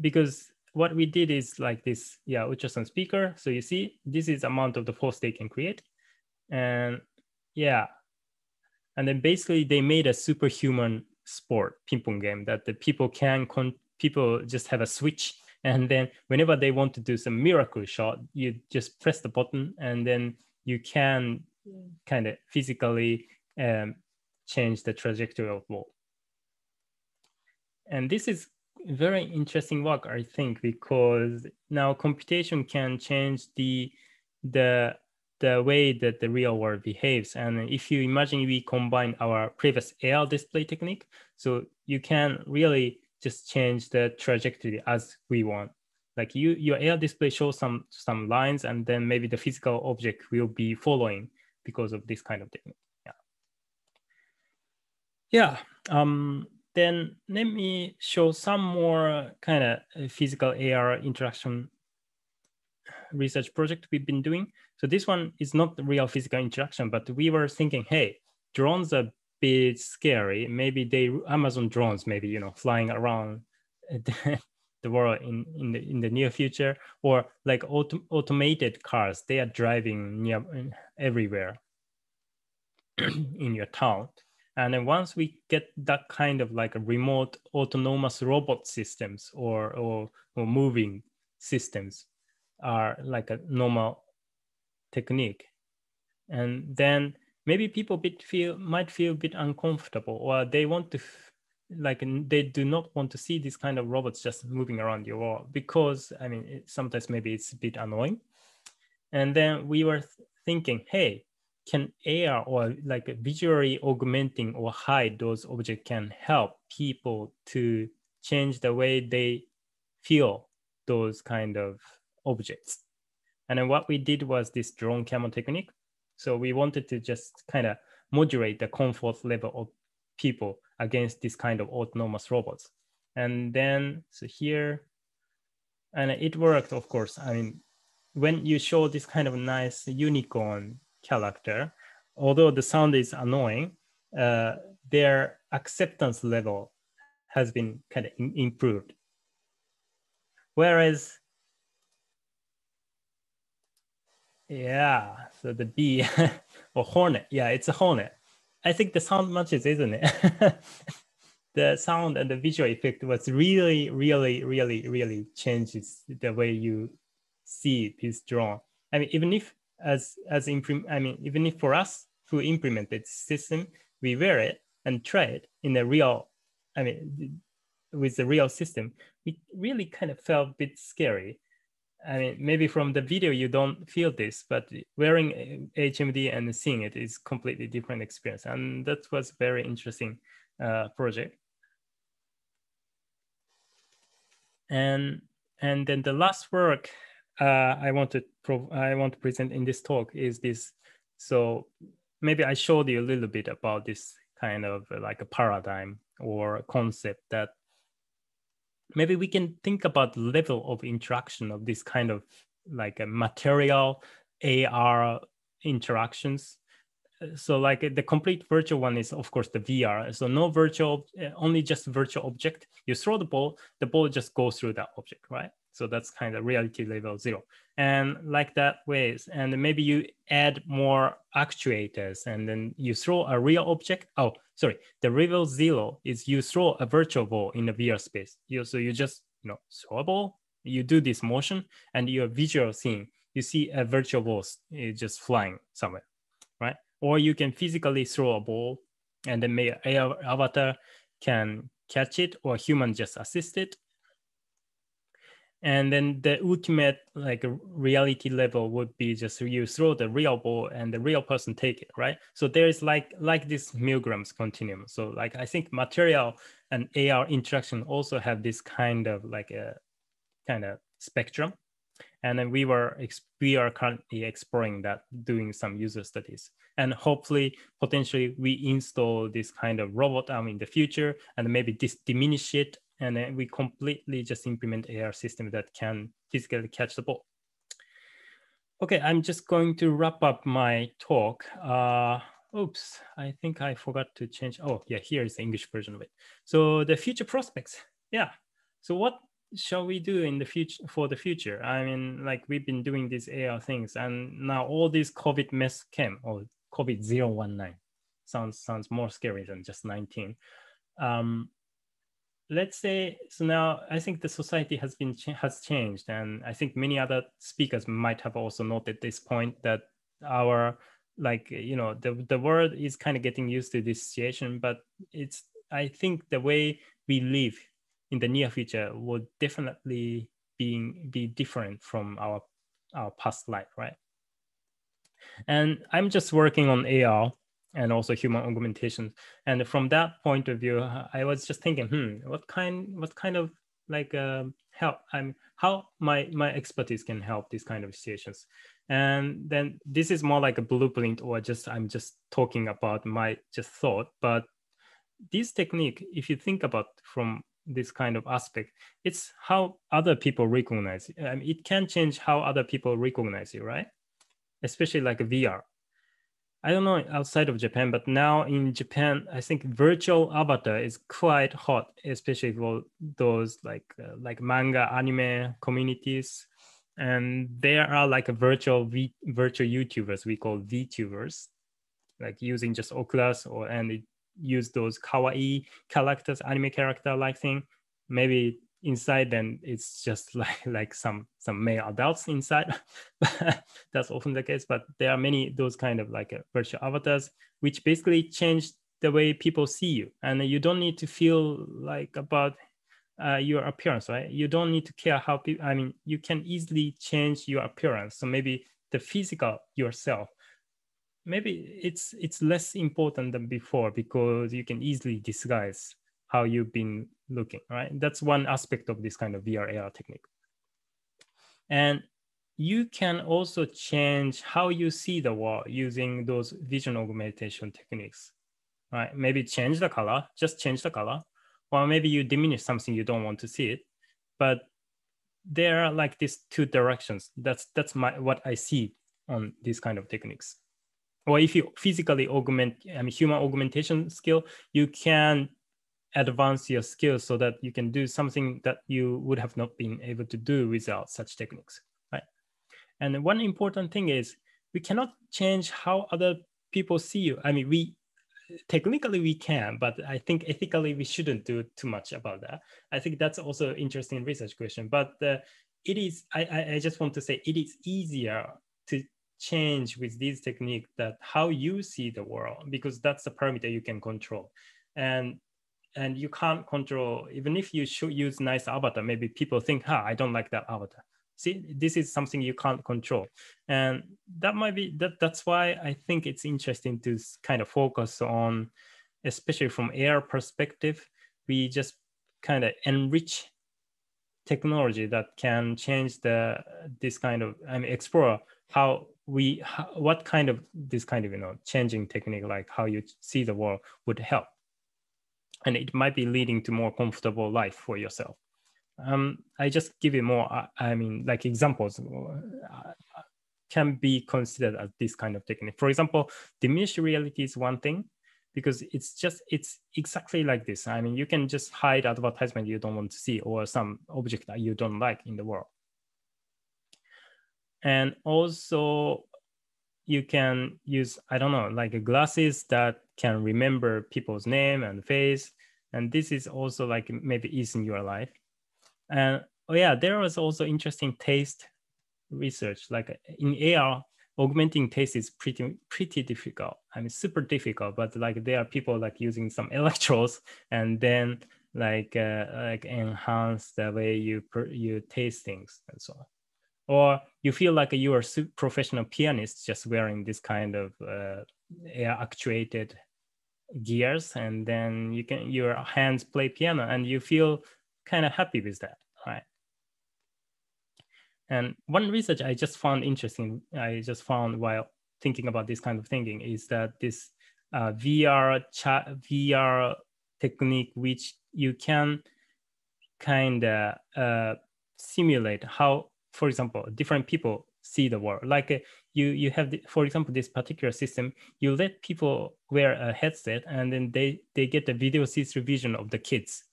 because what we did is like this, yeah, ultrasound speaker. So you see, this is amount of the force they can create. And yeah, and then basically they made a superhuman sport ping pong game that the people can con- people just have a switch and then whenever they want to do some miracle shot you just press the button and then you can kind of physically um, change the trajectory of ball and this is very interesting work i think because now computation can change the the the way that the real world behaves. And if you imagine we combine our previous AR display technique so you can really just change the trajectory as we want. Like you your AR display shows some some lines and then maybe the physical object will be following because of this kind of technique yeah um then let me show some more kind of uh, physical AR interaction research project we've been doing. So this one is not real physical interaction, but we were thinking, hey, drones are a bit scary. Maybe they Amazon drones, maybe you know, flying around [LAUGHS] the world in in the in the near future, or like auto, automated cars, they are driving near everywhere [CLEARS THROAT] in your town. And then once we get that kind of like a remote autonomous robot systems or, or, or moving systems are like a normal technique. And then maybe people bit feel might feel a bit uncomfortable or they want to like they do not want to see this kind of robots just moving around your wall because I mean it, sometimes maybe it's a bit annoying. And then we were th thinking, hey, can AR or like visually augmenting or hide those objects can help people to change the way they feel those kind of objects. And then what we did was this drone camera technique. So we wanted to just kind of moderate the comfort level of people against this kind of autonomous robots. And then, so here, and it worked, of course. I mean, when you show this kind of nice unicorn character, although the sound is annoying, uh, their acceptance level has been kind of improved. Whereas, yeah, so the bee [LAUGHS] or hornet, yeah, it's a hornet. I think the sound matches, isn't it? [LAUGHS] the sound and the visual effect was really, really, really, really changes the way you see this drone. I mean, even if as as implement. I mean, even if for us who implemented system, we wear it and try it in a real, I mean, with the real system, it really kind of felt a bit scary. I mean, maybe from the video you don't feel this, but wearing HMD and seeing it is completely different experience, and that was very interesting uh, project. And and then the last work uh, I want to I want to present in this talk is this. So maybe I showed you a little bit about this kind of uh, like a paradigm or concept that maybe we can think about the level of interaction of this kind of like a material AR interactions. So like the complete virtual one is of course the VR. So no virtual, uh, only just virtual object. You throw the ball, the ball just goes through that object, right? So that's kind of reality level zero. And like that ways, and maybe you add more actuators and then you throw a real object. Oh, sorry. The level zero is you throw a virtual ball in the VR space. You, so you just, you know, throw a ball, you do this motion and your visual scene, you see a virtual ball is just flying somewhere, right? Or you can physically throw a ball and then maybe avatar can catch it or human just assist it and then the ultimate like reality level would be just you throw the real ball and the real person take it right? So there's like like this Milgram's continuum. So like i think material and ar interaction also have this kind of like a kind of spectrum. And then we were we are currently exploring that doing some user studies. And hopefully potentially we install this kind of robot arm in the future and maybe this diminish it and then we completely just implement AR system that can physically catch the ball. Okay, I'm just going to wrap up my talk. Uh, oops, I think I forgot to change. Oh yeah, here is the English version of it. So the future prospects. Yeah. So what shall we do in the future for the future? I mean, like we've been doing these AR things and now all this COVID mess came or COVID 019 sounds, sounds more scary than just 19. um, let's say so now i think the society has been has changed and i think many other speakers might have also noted this point that our like you know the, the world is kind of getting used to this situation but it's i think the way we live in the near future would definitely being be different from our our past life right? And i'm just working on ar and also human augmentations. And from that point of view, I was just thinking, hmm, what kind, what kind of like uh, help? I'm how my my expertise can help these kind of situations. And then this is more like a blueprint, or just I'm just talking about my just thought. But this technique, if you think about from this kind of aspect, it's how other people recognize. It. I mean, it can change how other people recognize you, right? Especially like VR I don't know outside of Japan, but now in Japan, I think virtual avatar is quite hot, especially for those like uh, like manga, anime communities, and there are like a virtual v, virtual YouTubers we call VTubers, like using just Oculus or and use those kawaii characters, anime character like thing. Maybe inside then it's just [LAUGHS] like like some some male adults inside. [LAUGHS] That's often the case but there are many those kind of like uh, virtual avatars which basically change the way people see you. And you don't need to feel like about uh, your appearance right? You don't need to care how people i mean you can easily change your appearance. So maybe the physical yourself maybe it's it's less important than before because you can easily disguise how you've been looking, right? That's one aspect of this kind of VR AR technique. And you can also change how you see the world using those vision augmentation techniques, right? Maybe change the color, just change the color, or maybe you diminish something you don't want to see it. But there are like these two directions. That's that's my what I see on these kind of techniques. Or if you physically augment, I mean, human augmentation skill, you can advance your skills so that you can do something that you would have not been able to do without such techniques right? And one important thing is we cannot change how other people see you. I mean we technically we can but i think ethically we shouldn't do too much about that. I think that's also interesting research question but uh, it is I, I just want to say it is easier to change with these techniques that how you see the world because that's the parameter you can control. And and you can't control even if you should use nice avatar maybe people think ha i don't like that avatar. See this is something you can't control. And that might be that that's why i think it's interesting to kind of focus on especially from AR perspective we just kind of enrich technology that can change the this kind of i mean explore how we how, what kind of this kind of you know changing technique like how you see the world would help and it might be leading to more comfortable life for yourself. Um, I just give you more, uh, I mean, like examples uh, can be considered as this kind of technique. For example, diminished reality is one thing because it's just, it's exactly like this. I mean, you can just hide advertisement you don't want to see or some object that you don't like in the world. And also you can use, I don't know, like glasses that can remember people's name and face. And this is also like maybe ease in your life. And oh yeah, there was also interesting taste research. Like in AR, augmenting taste is pretty pretty difficult. I mean, super difficult. But like there are people like using some [LAUGHS] electrodes and then like uh, like enhance the way you per, you taste things and so on. Or you feel like you are a professional pianist just wearing this kind of uh, actuated gears and then you can your hands play piano and you feel kind of happy with that right? And one research i just found interesting i just found while thinking about this kind of thinking is that this uh, vr chat vr technique which you can kind of uh, simulate how for example different people see the world. Like uh, you you have the, for example this particular system you let people wear a headset and then they they get the video see-through vision of the kids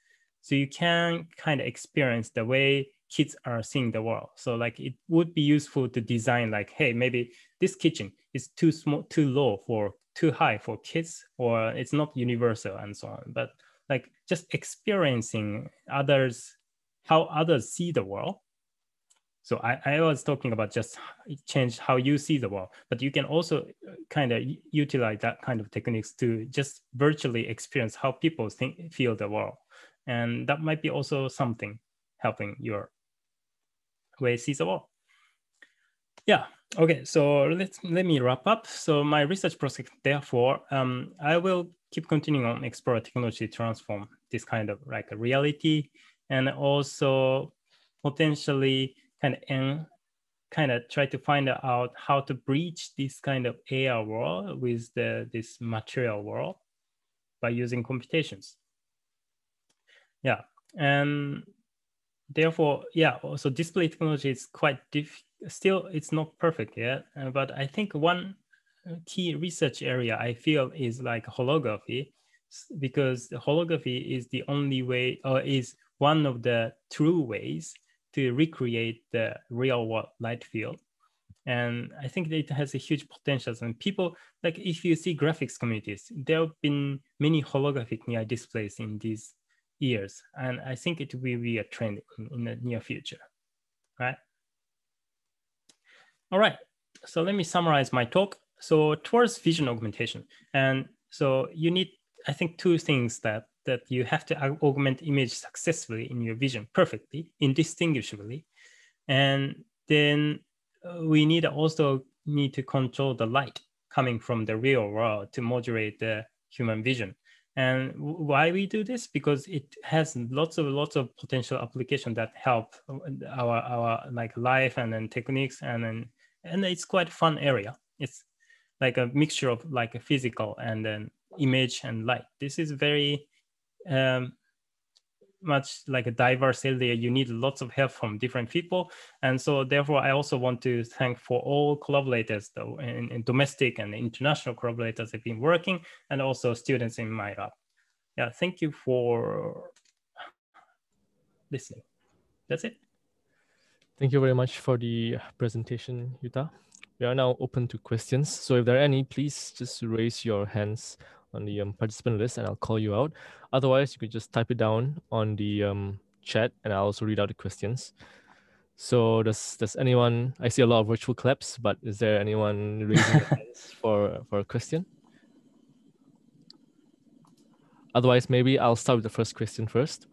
so you can kind of experience the way kids are seeing the world so like it would be useful to design like hey maybe this kitchen is too small too low for too high for kids or it's not universal and so on but like just experiencing others, how others see the world. So I, I was talking about just change how you see the world, but you can also uh, kind of utilize that kind of techniques to just virtually experience how people think feel the world, and that might be also something helping your way see the world. Yeah. Okay. So let's let me wrap up. So my research project, therefore, um, I will keep continuing on explore technology transform this kind of like a reality and also potentially kind of and kind of try to find out how to breach this kind of AR world with the this material world by using computations. Yeah, and therefore, yeah, also display technology is quite diff. Still, it's not perfect yet, uh, but I think one key research area I feel is like holography, because holography is the only way, or is one of the true ways to recreate the real world light field. And I think it has a huge potential. And people, like if you see graphics communities, there have been many holographic near displays in these years. And I think it will be a trend in, in the near future, right? All right, so let me summarize my talk. So towards vision augmentation, and so you need, I think, two things that that you have to augment image successfully in your vision perfectly, indistinguishably, and then uh, we need also need to control the light coming from the real world to modulate the human vision. And why we do this? Because it has lots of lots of potential application that help our our like life and then techniques and then and it's quite fun area. It's like a mixture of like a physical and then image and light. This is very um, much like a diverse area. You need lots of help from different people. And so therefore, I also want to thank for all collaborators though, in, in domestic and international collaborators have been working and also students in my lab. Yeah, thank you for listening. That's it. Thank you very much for the presentation, Yuta. We are now open to questions. So if there are any, please just raise your hands on the um, participant list and I'll call you out. Otherwise, you could just type it down on the um, chat and I'll also read out the questions. So does does anyone? I see a lot of virtual claps, but is there anyone raising their [LAUGHS] hands for for a question? Otherwise, maybe I'll start with the first question first.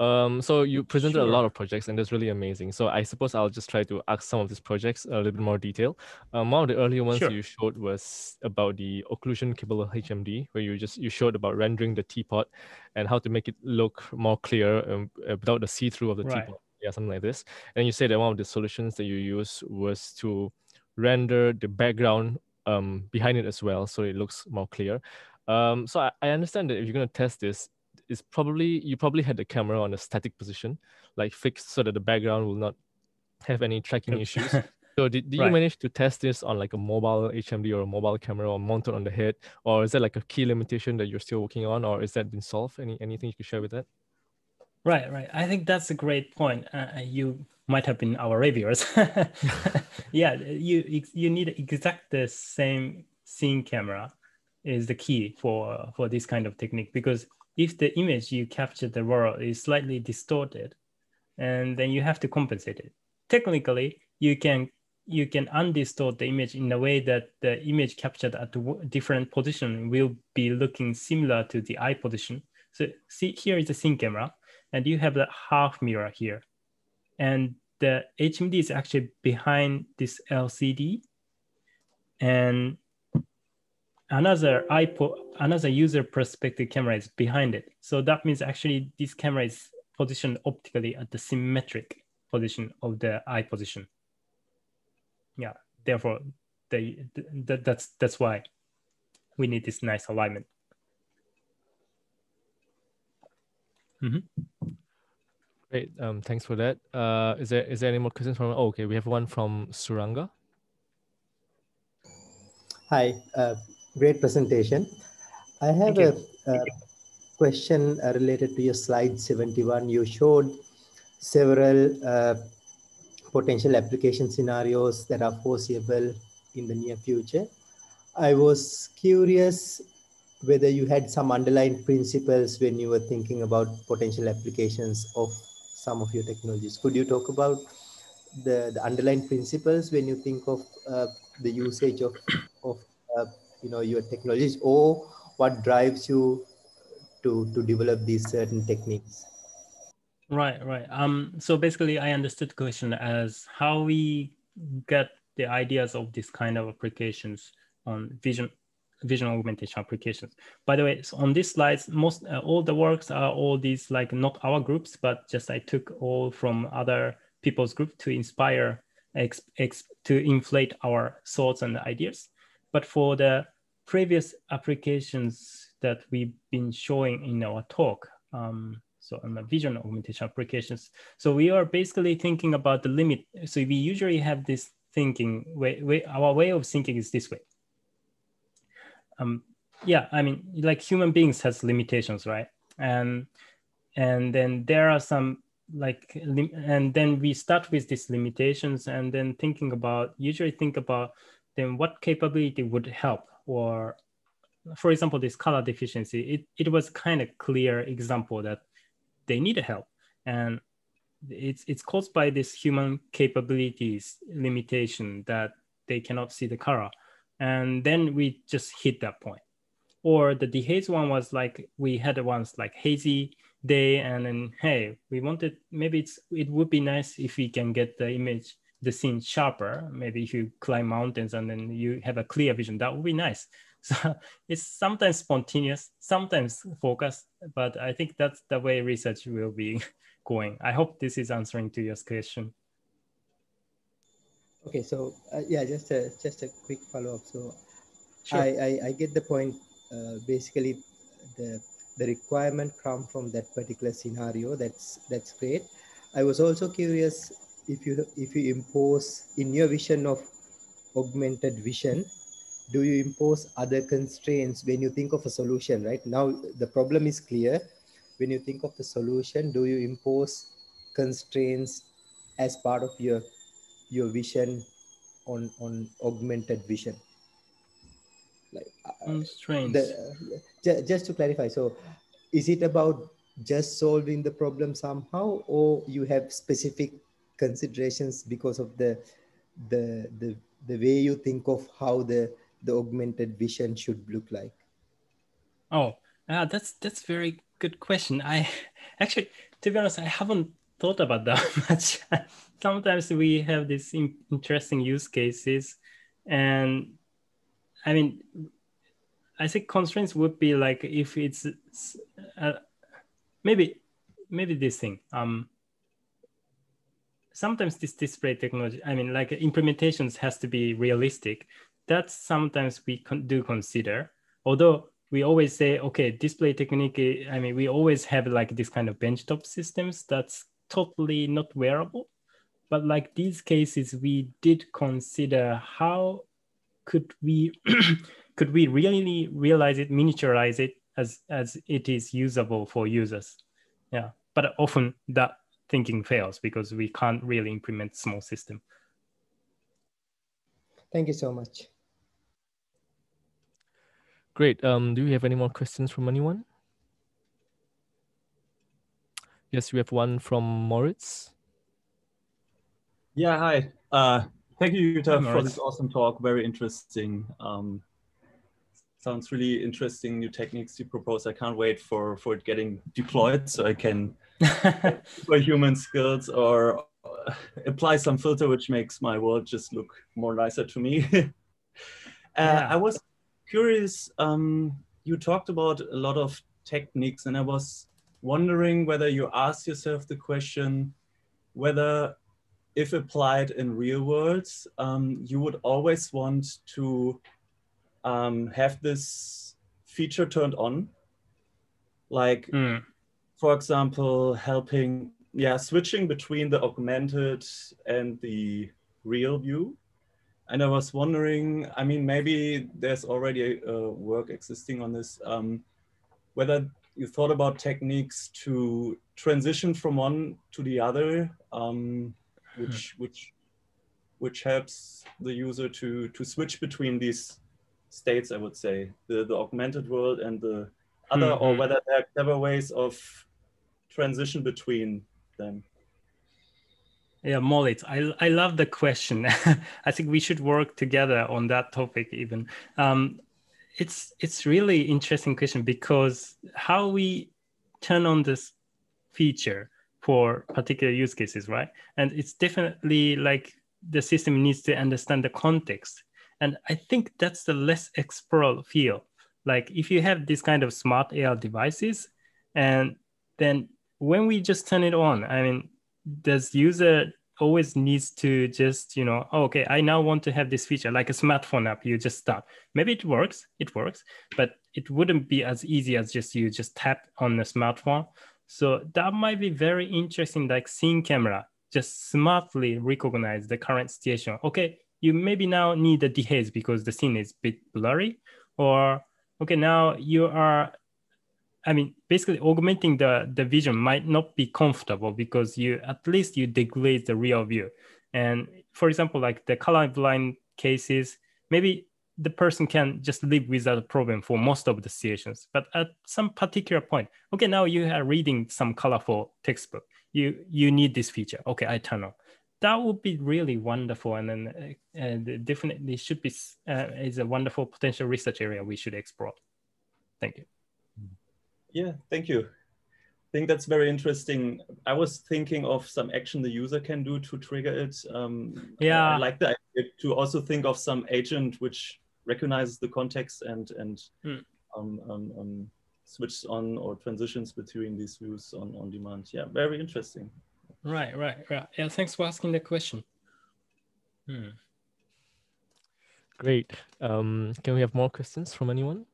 Um, so you presented sure. a lot of projects and that's really amazing. So I suppose I'll just try to ask some of these projects a little bit more detail. Um, one of the earlier ones sure. you showed was about the occlusion capable HMD, where you just you showed about rendering the teapot and how to make it look more clear um, uh, without the see-through of the right. teapot. Yeah, something like this. And you said that one of the solutions that you use was to render the background um, behind it as well, so it looks more clear. Um, so I, I understand that if you're going to test this, is probably you probably had the camera on a static position, like fixed so that the background will not have any tracking issues. [LAUGHS] So did, did right. you manage to test this on like a mobile HMD or a mobile camera or mounted on the head? Or is that like a key limitation that you're still working on or is that been solved? Any anything you could share with that? Right, right. I think that's a great point. Uh, uh you might have been our reviewers. [LAUGHS] yeah, you you need exact the same scene camera is the key for for this kind of technique because if the image you capture the world is slightly distorted, and then you have to compensate it. Technically, you can you can undistort the image in a way that the image captured at a different position will be looking similar to the eye position. So see here is the scene camera, and you have the half mirror here, and the HMD is actually behind this LCD, and another iPod, another user perspective camera is behind it. So that means actually this camera is positioned optically at the symmetric position of the eye position. Yeah, therefore, they, th that's that's why we need this nice alignment. Mm -hmm. Great, um, thanks for that. Uh, is there is there any more questions from? Oh, okay, we have one from Suranga. Hi, uh, great presentation. I have a, a, question uh, related to your slide 71. You showed several uh, potential application scenarios that are foreseeable in the near future. I was curious whether you had some underlying principles when you were thinking about potential applications of some of your technologies. Could you talk about the, the underlying principles when you think of uh, the usage of, of uh, you know, your technologies or what drives you to, to develop these certain techniques? Right, right. Um, so basically, I understood the question as how we get the ideas of this kind of applications on vision vision augmentation applications. By the way, so on these slides, most uh, all the works are all these like not our groups, but just I took all from other people's group to inspire, ex, ex, to inflate our thoughts and ideas. But for the previous applications that we've been showing in our talk, um, so on the vision augmentation applications. So we are basically thinking about the limit. So we usually have this thinking, way, way, our way of thinking is this way. Um, yeah, I mean, like human beings has limitations, right? And and then there are some like, and then we start with these limitations, and then thinking about usually think about then what capability would help, or for example, this color deficiency. It it was kind of clear example that they need help. And it's it's caused by this human capabilities limitation that they cannot see the color. And then we just hit that point. Or the dehaze one was like we had once like hazy day and then hey we wanted maybe it's it would be nice if we can get the image the scene sharper maybe if you climb mountains and then you have a clear vision that would be nice [LAUGHS] So it's sometimes spontaneous, sometimes focused, but I think that's the way research will be [LAUGHS] going. I hope this is answering to your question. Okay, so uh, yeah, just a just a quick follow up. So sure. I, I, I get the point. Uh, basically, the the requirement come from that particular scenario. That's that's great. I was also curious if you if you impose in your vision of augmented vision do you impose other constraints when you think of a solution right? Now the problem is clear. When you think of the solution do you impose constraints as part of your your vision on on augmented vision? Like uh, constraints. the, uh, just to clarify so is it about just solving the problem somehow or you have specific considerations because of the the the, the way you think of how the the augmented vision should look like? Oh, uh, that's that's very good question. I [LAUGHS] actually, to be honest, I haven't thought about that [LAUGHS] much. Sometimes we have these interesting use cases, and I mean, I think constraints would be like if it's uh, maybe maybe this thing. Um, sometimes this display technology, I mean, like implementations has to be realistic that's sometimes we con- do consider. Although we always say, okay, display technique, I mean, we always have like this kind of benchtop systems that's totally not wearable. But like these cases, we did consider how could we [CLEARS THROAT] could we really realize it, miniaturize it as as it is usable for users. Yeah. But often that thinking fails because we can't really implement small system. Thank you so much. Great. Um, do we have any more questions from anyone? Yes, we have one from Moritz. Yeah, hi. Uh, thank you, Yuta, for this awesome talk. Very interesting. Um, sounds really interesting new techniques you propose. I can't wait for, for it getting deployed so I can [LAUGHS] for human skills or uh, apply some filter which makes my world just look more nicer to me. [LAUGHS] uh, yeah. I was curious, um, you talked about a lot of techniques, and I was wondering whether you asked yourself the question whether, if applied in real worlds, um, you would always want to um, have this feature turned on, like, mm. for example, helping, yeah, switching between the augmented and the real view and I was wondering, I mean, maybe there's already a, a work existing on this, um, whether you thought about techniques to transition from one to the other, um, which hmm. which which helps the user to to switch between these states, I would say, the, the augmented world and the other, mm -hmm. or mm-hmm. whether there are clever ways of transition between them. Yeah, Moritz, I, I love the question. [LAUGHS] I think we should work together on that topic even. Um, it's it's really interesting question because how we turn on this feature for particular use cases, right? And it's definitely like the system needs to understand the context. And I think that's the less explored field. Like if you have this kind of smart AR devices, and then when we just turn it on, I mean, does user always needs to just you know oh, okay i now want to have this feature like a smartphone app you just stop maybe it works it works but it wouldn't be as easy as just you just tap on the smartphone. So that might be very interesting like scene camera just smartly recognize the current situation. Okay you maybe now need a dehaze because the scene is a bit blurry or okay now you are I mean, basically augmenting the, the vision might not be comfortable because you at least you degrade the real view. And for example, like the colorblind cases, maybe the person can just live without a problem for most of the situations. But at some particular point, okay, now you are reading some colorful textbook. You you need this feature. Okay, I turn on. That would be really wonderful, and then uh, definitely should be uh, is a wonderful potential research area we should explore. Thank you. Yeah, thank you. I think that's very interesting. I was thinking of some action the user can do to trigger it. Um, yeah, I like that to also think of some agent which recognizes the context and and um, um, um, switches on or transitions between these views on on demand. Yeah, very interesting. Right, right, right. Yeah, thanks for asking the question. Hmm. Great. Um, can we have more questions from anyone?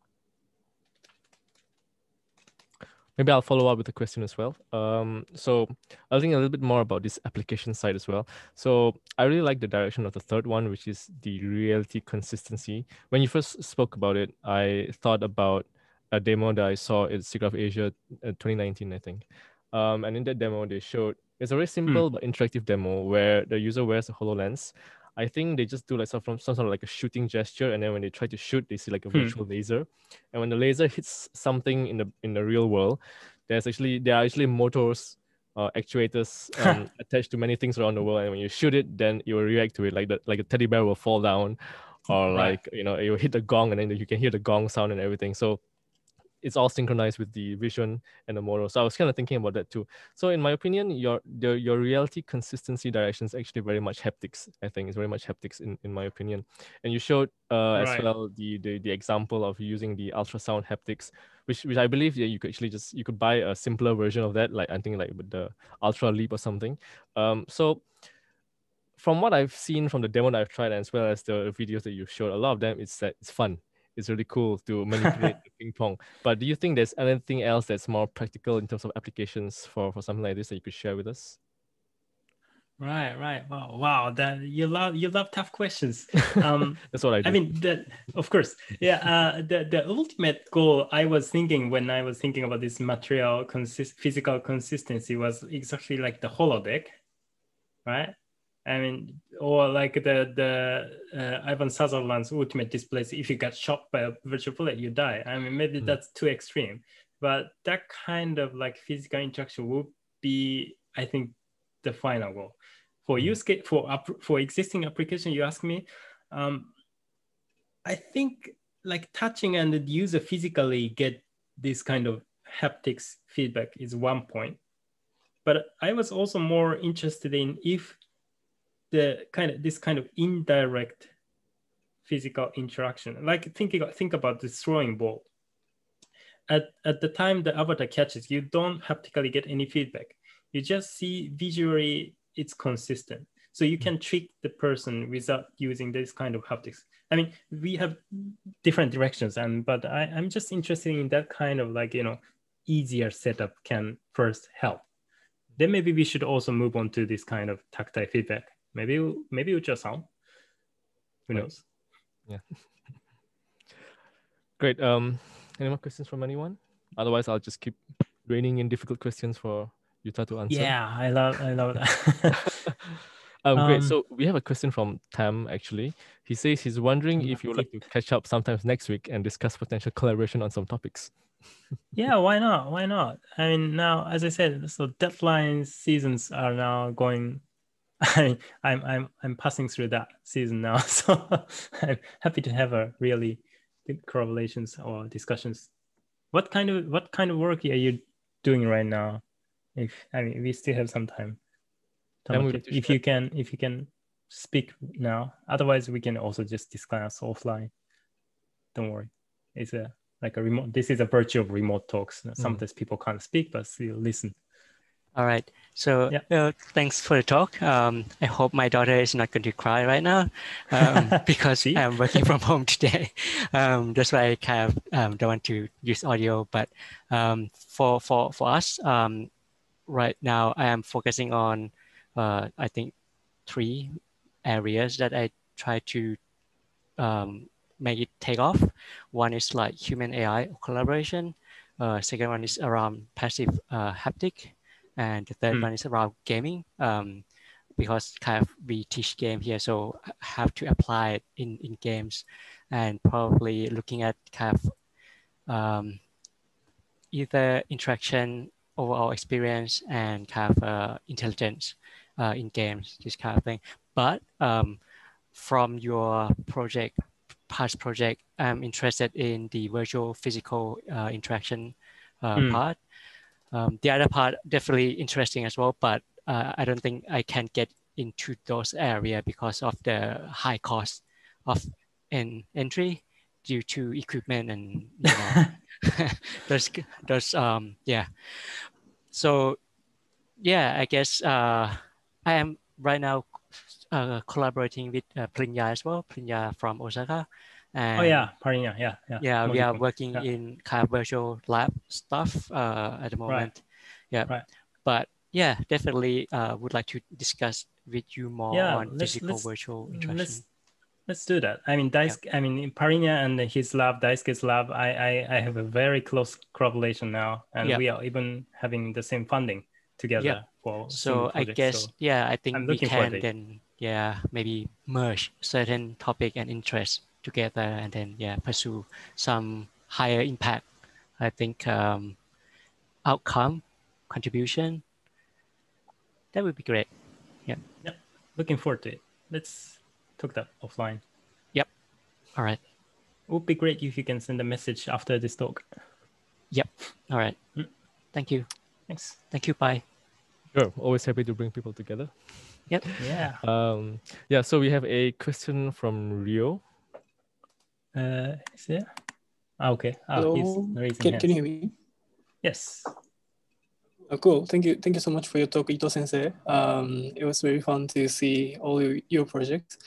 maybe I'll follow up with a question as well. Um, so I'll think a little bit more about this application side as well. So I really like the direction of the third one, which is the reality consistency. When you first spoke about it, I thought about a demo that I saw at SIGGRAPH Asia uh, 2019, I think. Um, and in that demo, they showed it's a very simple mm. but interactive demo where the user wears a HoloLens I think they just do like some, some sort of like a shooting gesture, and then when they try to shoot, they see like a hmm. virtual laser, and when the laser hits something in the in the real world, there's actually there are actually motors, uh, actuators [LAUGHS] um, attached to many things around the world, and when you shoot it, then you will react to it like the like a teddy bear will fall down, or right. like you know you hit the gong, and then you can hear the gong sound and everything. So it's all synchronized with the vision and the model. So I was kind of thinking about that too. So in my opinion, your the, your reality consistency direction is actually very much haptics. I think it's very much haptics in, in my opinion. And you showed uh, right. as well the, the the example of using the ultrasound haptics, which which I believe yeah, you could actually just you could buy a simpler version of that, like I think like with the Ultraleap or something. Um, so from what I've seen from the demo that I've tried, as well as the videos that you showed, a lot of them it's that it's fun it's really cool to manipulate [LAUGHS] the ping pong. But do you think there's anything else that's more practical in terms of applications for, for something like this that you could share with us? Right, right. Wow, wow. That you love you love tough questions. Um, [LAUGHS] That's what I do. I mean, that of course, yeah. Uh, the the ultimate goal I was thinking when I was thinking about this material consist physical consistency was exactly like the holodeck, right? I mean, or like the the uh, Ivan Sutherland's ultimate displays. If you get shot by a virtual bullet, you die. I mean, maybe mm. that's too extreme, but that kind of like physical interaction would be, I think, the final goal. For mm. use case for for existing application, you ask me, um, I think like touching and the user physically get this kind of haptics feedback is one point. But I was also more interested in if the kind of this kind of indirect physical interaction. Like thinking think about the throwing ball. At, at the time the avatar catches, you don't haptically get any feedback. You just see visually it's consistent. So you can trick the person without using this kind of haptics. I mean, we have different directions, and but I, I'm just interested in that kind of like you know easier setup can first help. Then maybe we should also move on to this kind of tactile feedback. Maybe maybe ultrasound. Who knows? Yeah. [LAUGHS] Great. Um, any more questions from anyone? Otherwise, I'll just keep raining in difficult questions for Yuta to answer. Yeah, I love I love that. [LAUGHS] Um, great. Um, so we have a question from Tam actually. He says he's wondering if you would like to catch up sometimes next week and discuss potential collaboration on some topics. [LAUGHS] yeah, why not? Why not? I mean, now as I said, so deadline seasons are now going. I, I'm I'm I'm passing through that season now, [LAUGHS] so I'm happy to have a really good correlations or discussions. What kind of what kind of work are you doing right now? If I mean, we still have some time. if you can, if you can speak now. Otherwise, we can also just discuss offline. Don't worry. It's a like a remote. This is a virtue of remote talks. Mm. Sometimes mm. people can't speak, but still listen. All right. So uh, thanks for the talk. Um, I hope my daughter is not going to cry right now um, [LAUGHS] because I'm working from home [LAUGHS] today. Um, that's why I kind of um, don't want to use audio. But um, for for for us, um, right now I am focusing on uh, I think three areas that I try to um, make it take off. One is like human AI collaboration. Uh, second one is around passive uh, haptic, and the third mm. one is around gaming. Um, because kind of we teach game here, so have to apply it in, in games, and probably looking at kind of um, either interaction, overall experience, and kind of uh, intelligence uh, in games, this kind of thing. But um, from your project, past project, I'm interested in the virtual physical uh, interaction uh, mm. part. Um, the other part definitely interesting as well, but uh, I don't think I can get into those area because of the high cost of an entry due to equipment and you know [LAUGHS] [LAUGHS] those those um yeah so yeah i guess uh i am right now uh, collaborating with uh, Parinya as well, Parinya from Osaka. And, oh yeah, Parinya, yeah, yeah. Yeah, we are working yeah. in kind of virtual lab stuff uh, at the moment. Right. Yeah, right. but yeah, definitely uh, would like to discuss with you more yeah, on let's, physical let's, virtual interaction. Let's, let's do that. I mean, Dice, yeah. I mean, Parinya and his lab, Daisuke's lab, I, I, I have a very close correlation now, and yeah. we are even having the same funding together. Yeah. For so I guess, so yeah, I think we can then yeah maybe merge certain topic and interest together and then yeah pursue some higher impact i think um, outcome contribution. That would be great. Yeah yep. Looking forward to it. Let's talk that offline. Yep. All right. It would be great if you can send a message after this talk. Yep. All right. Mm. thank you. Thanks. Thank you. Bye. Sure. Always happy to bring people together. Yep. Yeah. Um, yeah. So we have a question from Rio. Uh, is there? Ah, okay. Ah, Hello. Can, can you hear me? Yes. Oh, cool. Thank you. Thank you so much for your talk, Itoh Sensei. Um, it was very fun to see all your, your projects.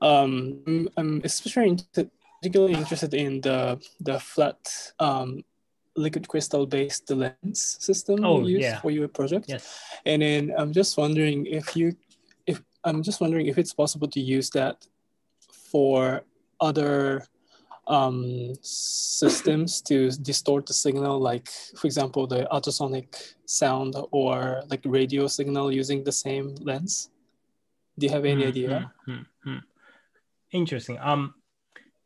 Um, I'm especially interested, particularly interested in the the flat um, liquid crystal based lens system oh, you used yeah. for your project. Yes. And then I'm just wondering if you if I'm just wondering if it's possible to use that for other um, systems to distort the signal, like, for example, the ultrasonic sound or like radio signal using the same lens? Do you have any mm-hmm, idea? Mm-hmm. Interesting. Um,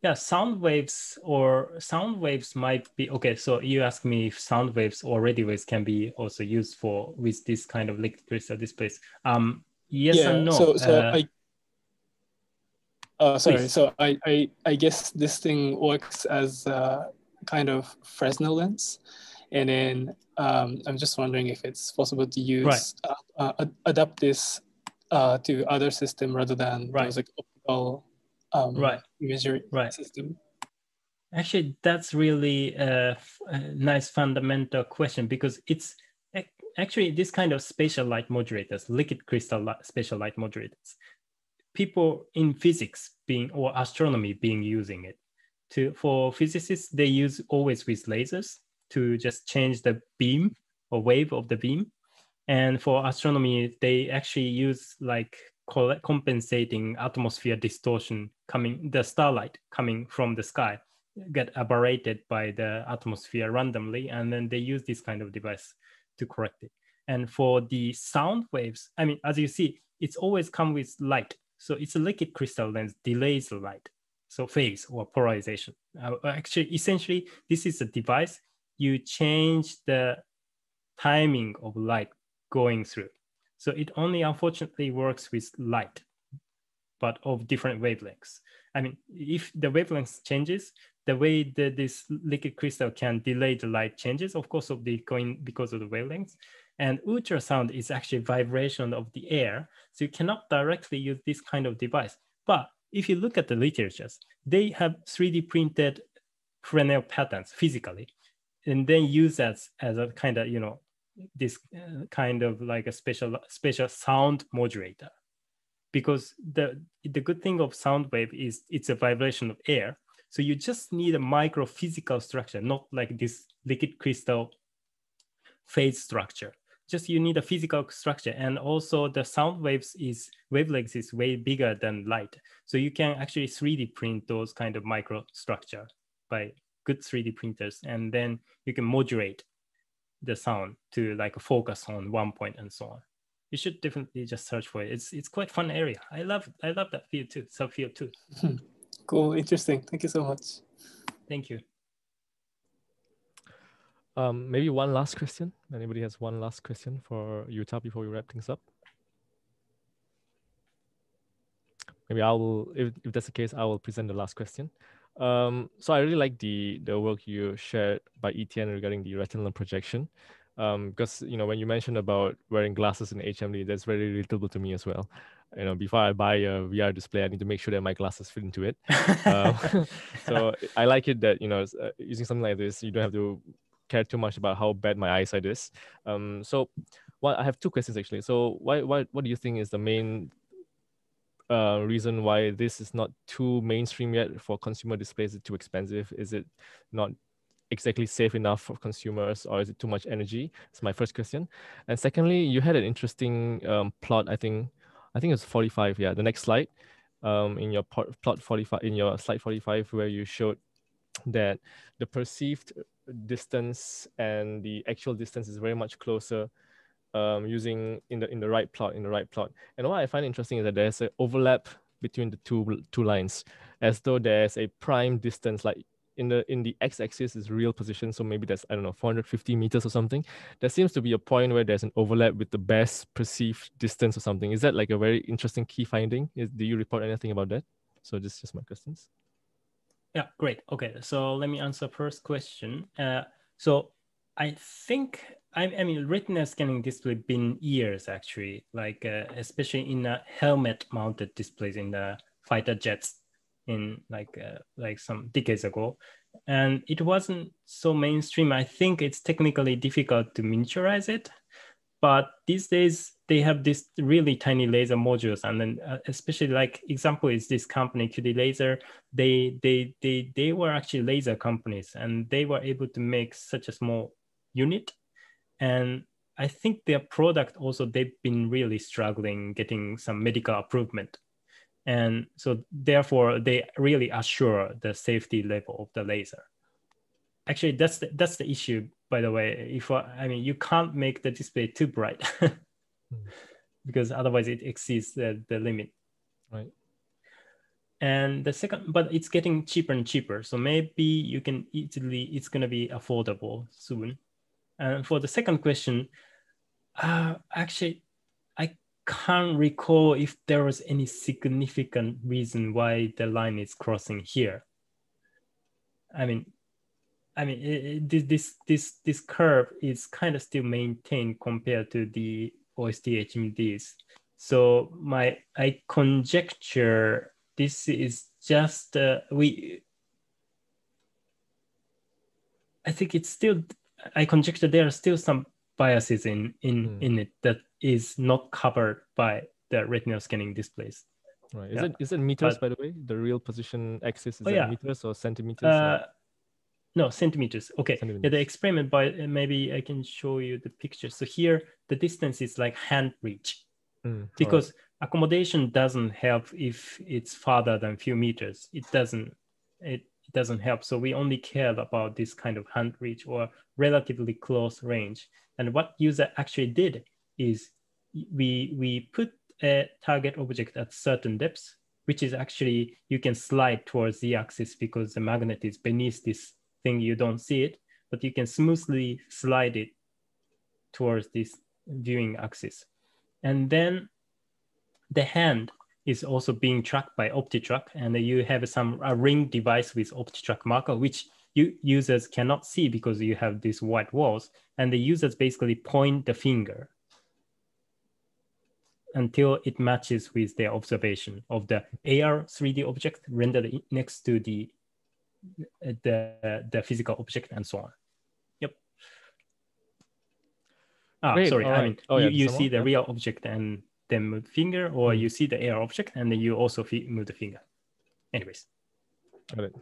yeah, sound waves or sound waves might be okay. So you ask me if sound waves or radio waves can be also used for with this kind of liquid crystal displays. Um, Yes yeah, and no. So, so uh, I. Uh, sorry. Please. So I, I I guess this thing works as a kind of Fresnel lens, and then um, I'm just wondering if it's possible to use right. uh, uh, adapt this uh, to other system rather than right. those like optical um, right. imagery right. system. Actually, that's really a, a nice fundamental question because it's actually this kind of spatial light modulators, liquid crystal light, spatial light modulators, people in physics being or astronomy being using it. To for physicists, they use always with lasers to just change the beam or wave of the beam. And for astronomy, they actually use like compensating atmosphere distortion coming the starlight coming from the sky get aberrated by the atmosphere randomly and then they use this kind of device to correct it. And for the sound waves, I mean, as you see, it's always come with light. So it's a liquid crystal lens delays the light. So phase or polarization. Uh, actually, essentially, this is a device. You change the timing of light going through. So it only unfortunately works with light, but of different wavelengths. I mean, if the wavelength changes, the way that this liquid crystal can delay the light changes, of course, of the going because of the wavelengths. And ultrasound is actually vibration of the air. So you cannot directly use this kind of device. But if you look at the literatures, they have 3D printed Fresnel patterns physically, and then use as, as a kind of, you know, this uh, kind of like a special special sound modulator because the the good thing of sound wave is it's a vibration of air so you just need a micro physical structure not like this liquid crystal phase structure just you need a physical structure and also the sound waves is wavelengths is way bigger than light so you can actually 3d print those kind of micro structure by good 3d printers and then you can modulate the sound to like focus on one point and so on. You should definitely just search for it. It's it's quite fun area. I love I love that field too, subfield too. [LAUGHS] cool, interesting. Thank you so much. Thank you. Um, maybe one last question. Anybody has one last question for Yuta before we wrap things up? Maybe I will, if, if that's the case, I will present the last question. Um, so I really like the the work you shared by Etienne regarding the retinal projection. Um, because you know when you mentioned about wearing glasses in HMD, that's very relatable to me as well. You know, before I buy a VR display, I need to make sure that my glasses fit into it. [LAUGHS] um, [LAUGHS] so I like it that you know uh, using something like this, you don't have to care too much about how bad my eyesight is. Um, so, well, I have two questions actually. So, why, why, what do you think is the main uh, reason why this is not too mainstream yet for consumer displays? Is it too expensive? Is it not exactly safe enough for consumers or is it too much energy? It's my first question. And secondly, you had an interesting um, plot, I think, I think it's 45. Yeah, the next slide um, in your plot 45, in your slide 45, where you showed that the perceived distance and the actual distance is very much closer um, using in the in the right plot in the right plot. And what I find interesting is that there's an overlap between the two two lines, as though there's a prime distance like in the in the x-axis is real position so maybe that's i don't know 450 meters or something. There seems to be a point where there's an overlap with the best perceived distance or something. Is that like a very interesting key finding? Is, do you report anything about that? So this is just my questions yeah great. Okay so let me answer first question. Uh, so i think I, I mean, retina scanning display been years actually, like uh, especially in the helmet mounted displays in the fighter jets in like uh, like some decades ago, and it wasn't so mainstream. I think it's technically difficult to miniaturize it, but these days they have this really tiny laser modules, and then uh, especially like example is this company QD Laser. They they they they were actually laser companies, and they were able to make such a small unit and I think their product also, they've been really struggling getting some medical improvement. And so therefore they really assure the safety level of the laser. Actually, that's the, that's the issue, by the way. If I mean, you can't make the display too bright [LAUGHS] because otherwise it exceeds the, the limit. Right. And the second, but it's getting cheaper and cheaper. So maybe you can easily, it's going to be affordable soon. And for the second question, uh, actually, I can't recall if there was any significant reason why the line is crossing here. I mean, I mean, it, it, this this this curve is kind of still maintained compared to the OST HMDs. So my I conjecture this is just uh, we. I think it's still I conjecture there are still some biases in in mm. in it that is not covered by the retinal scanning displays. Right. Is yeah. it is it meters but, by the way? The real position axis is oh, yeah. meters or centimeters? Uh, no, centimeters. Okay. Centimeters. Yeah, the experiment by uh, maybe I can show you the picture. So here the distance is like hand reach. Mm, because right. accommodation doesn't help if it's farther than few meters. It doesn't it it doesn't help. So we only care about this kind of hand reach or relatively close range. And what user actually did is we, we put a target object at certain depths, which is actually, you can slide towards the axis because the magnet is beneath this thing, you don't see it, but you can smoothly slide it towards this viewing axis. And then the hand is also being tracked by OptiTrack, and you have some a ring device with OptiTrack marker, which you users cannot see because you have these white walls, and the users basically point the finger until it matches with their observation of the AR 3D object rendered next to the the the physical object and so on. Yep. Ah, Great. sorry. All I right. mean, oh, you, yeah, you see the real object and then move the finger, or mm. you see the AR object and then you also move the finger. Anyways. Got it.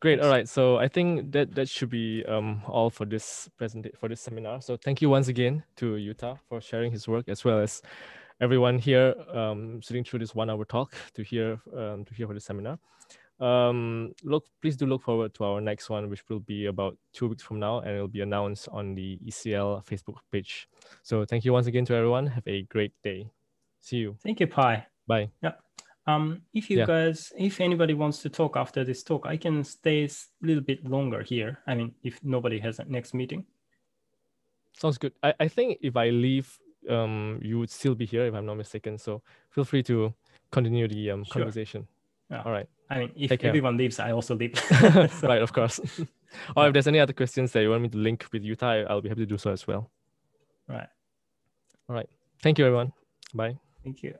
Great. All right. So I think that that should be um, all for this present for this seminar. So thank you once again to Yuta for sharing his work as well as everyone here um, sitting through this one-hour talk to hear um, to hear for the seminar. Um, look, please do look forward to our next one, which will be about two weeks from now, and it'll be announced on the ECL Facebook page. So thank you once again to everyone. Have a great day. See you. Thank you, Pi. Bye. Yeah. Um, if you yeah. guys, if anybody wants to talk after this talk, I can stay a little bit longer here. I mean, if nobody has a next meeting. Sounds good. I, I think if I leave, um, you would still be here if I'm not mistaken. So feel free to continue the um, sure. conversation. Yeah. All right. I mean, if everyone leaves, I also leave. [LAUGHS] so. Right, of course. [LAUGHS] or if there's any other questions that you want me to link with Yuta, I'll be happy to do so as well. Right. All right. Thank you, everyone. Bye. Thank you.